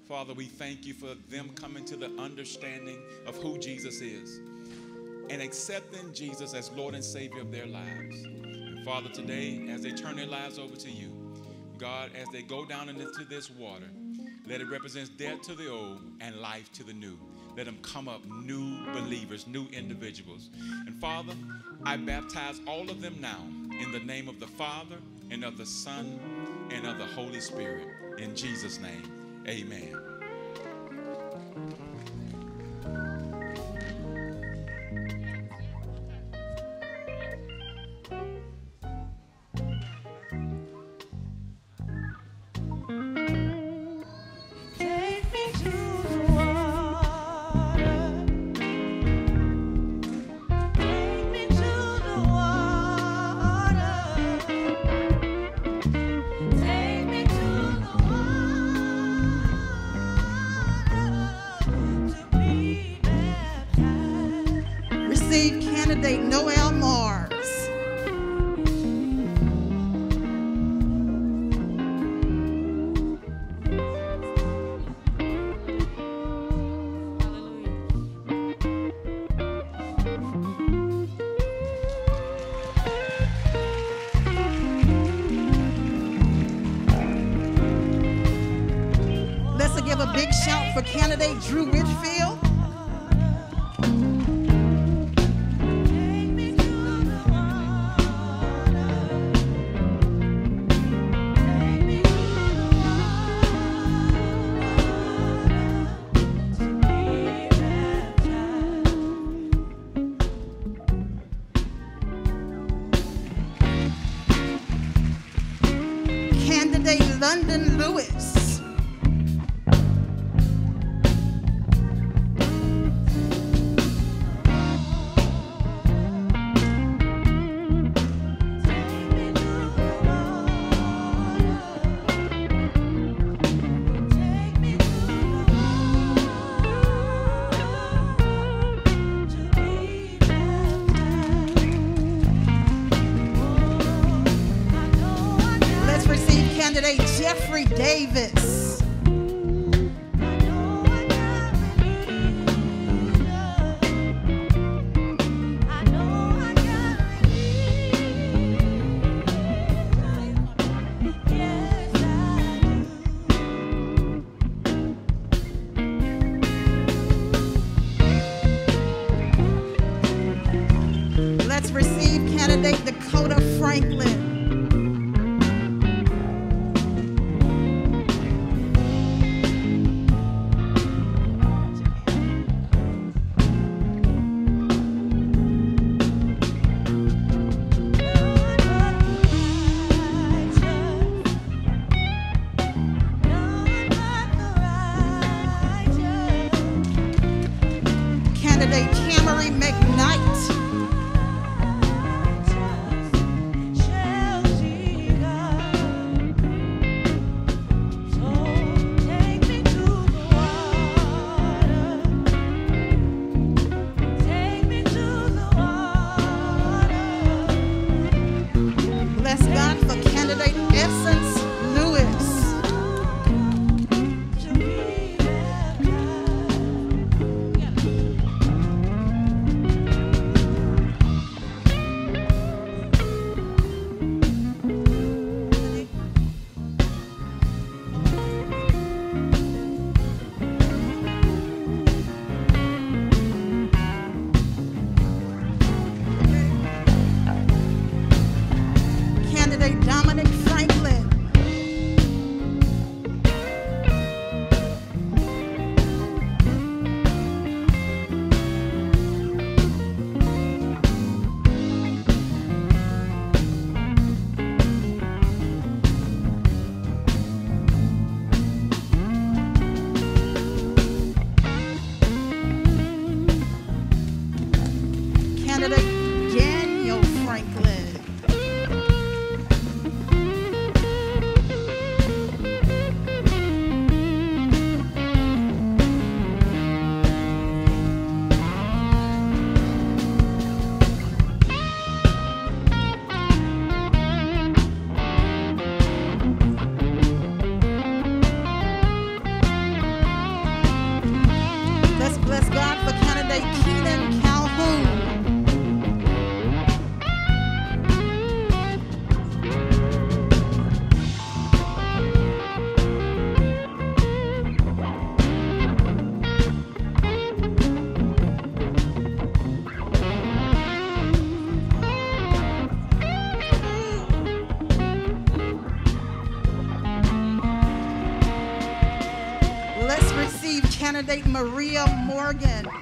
Father, we thank you for them coming to the understanding of who Jesus is and accepting Jesus as Lord and Savior of their lives. And Father, today, as they turn their lives over to you, God, as they go down into this water, let it represent death to the old and life to the new. Let them come up new believers, new individuals. And Father, I baptize all of them now in the name of the Father and of the Son and of the Holy Spirit. In Jesus' name, amen. Candidate Jeffrey Davis. Candidate Maria Morgan.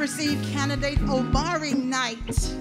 Let's receive candidate Omari Knight.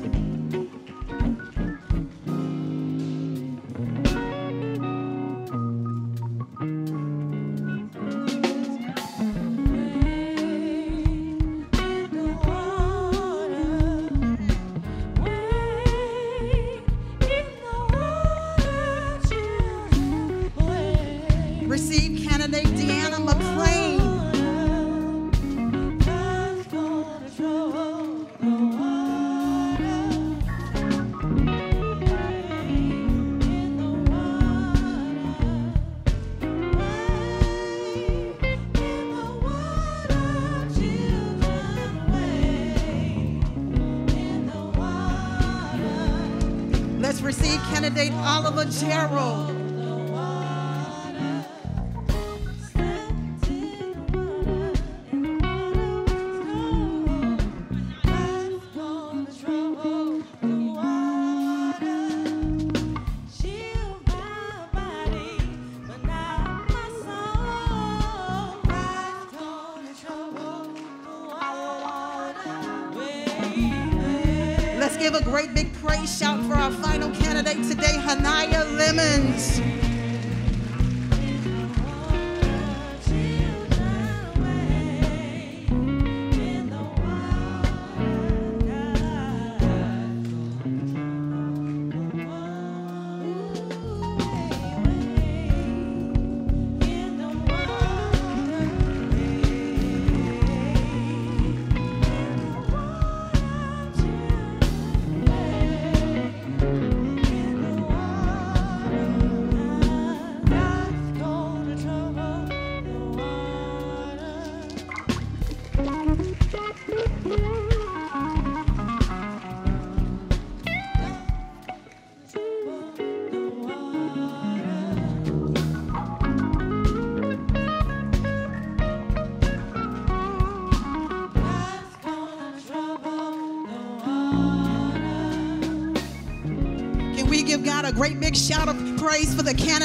Receive candidate Oliver Gerald.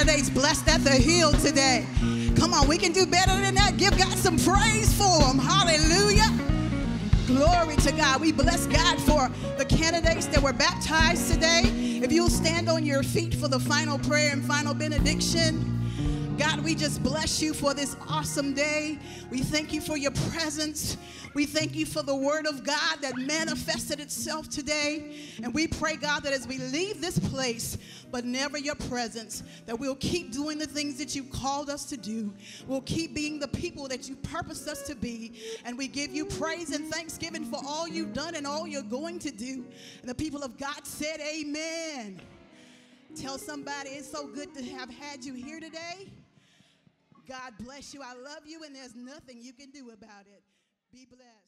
Blessed at the hill today? Come on, we can do better than that. Give God some praise for them. Hallelujah. Glory to God. We bless God for the candidates that were baptized today. If you'll stand on your feet for the final prayer and final benediction. God, we just bless you for this awesome day. We thank you for your presence. We thank you for the word of God that manifested itself today. And we pray, God, that as we leave this place, but never your presence, that we'll keep doing the things that you've called us to do. We'll keep being the people that you purposed us to be. And we give you praise and thanksgiving for all you've done and all you're going to do. And the people of God said, Amen. Tell somebody it's so good to have had you here today. God bless you. I love you, and there's nothing you can do about it. Be blessed.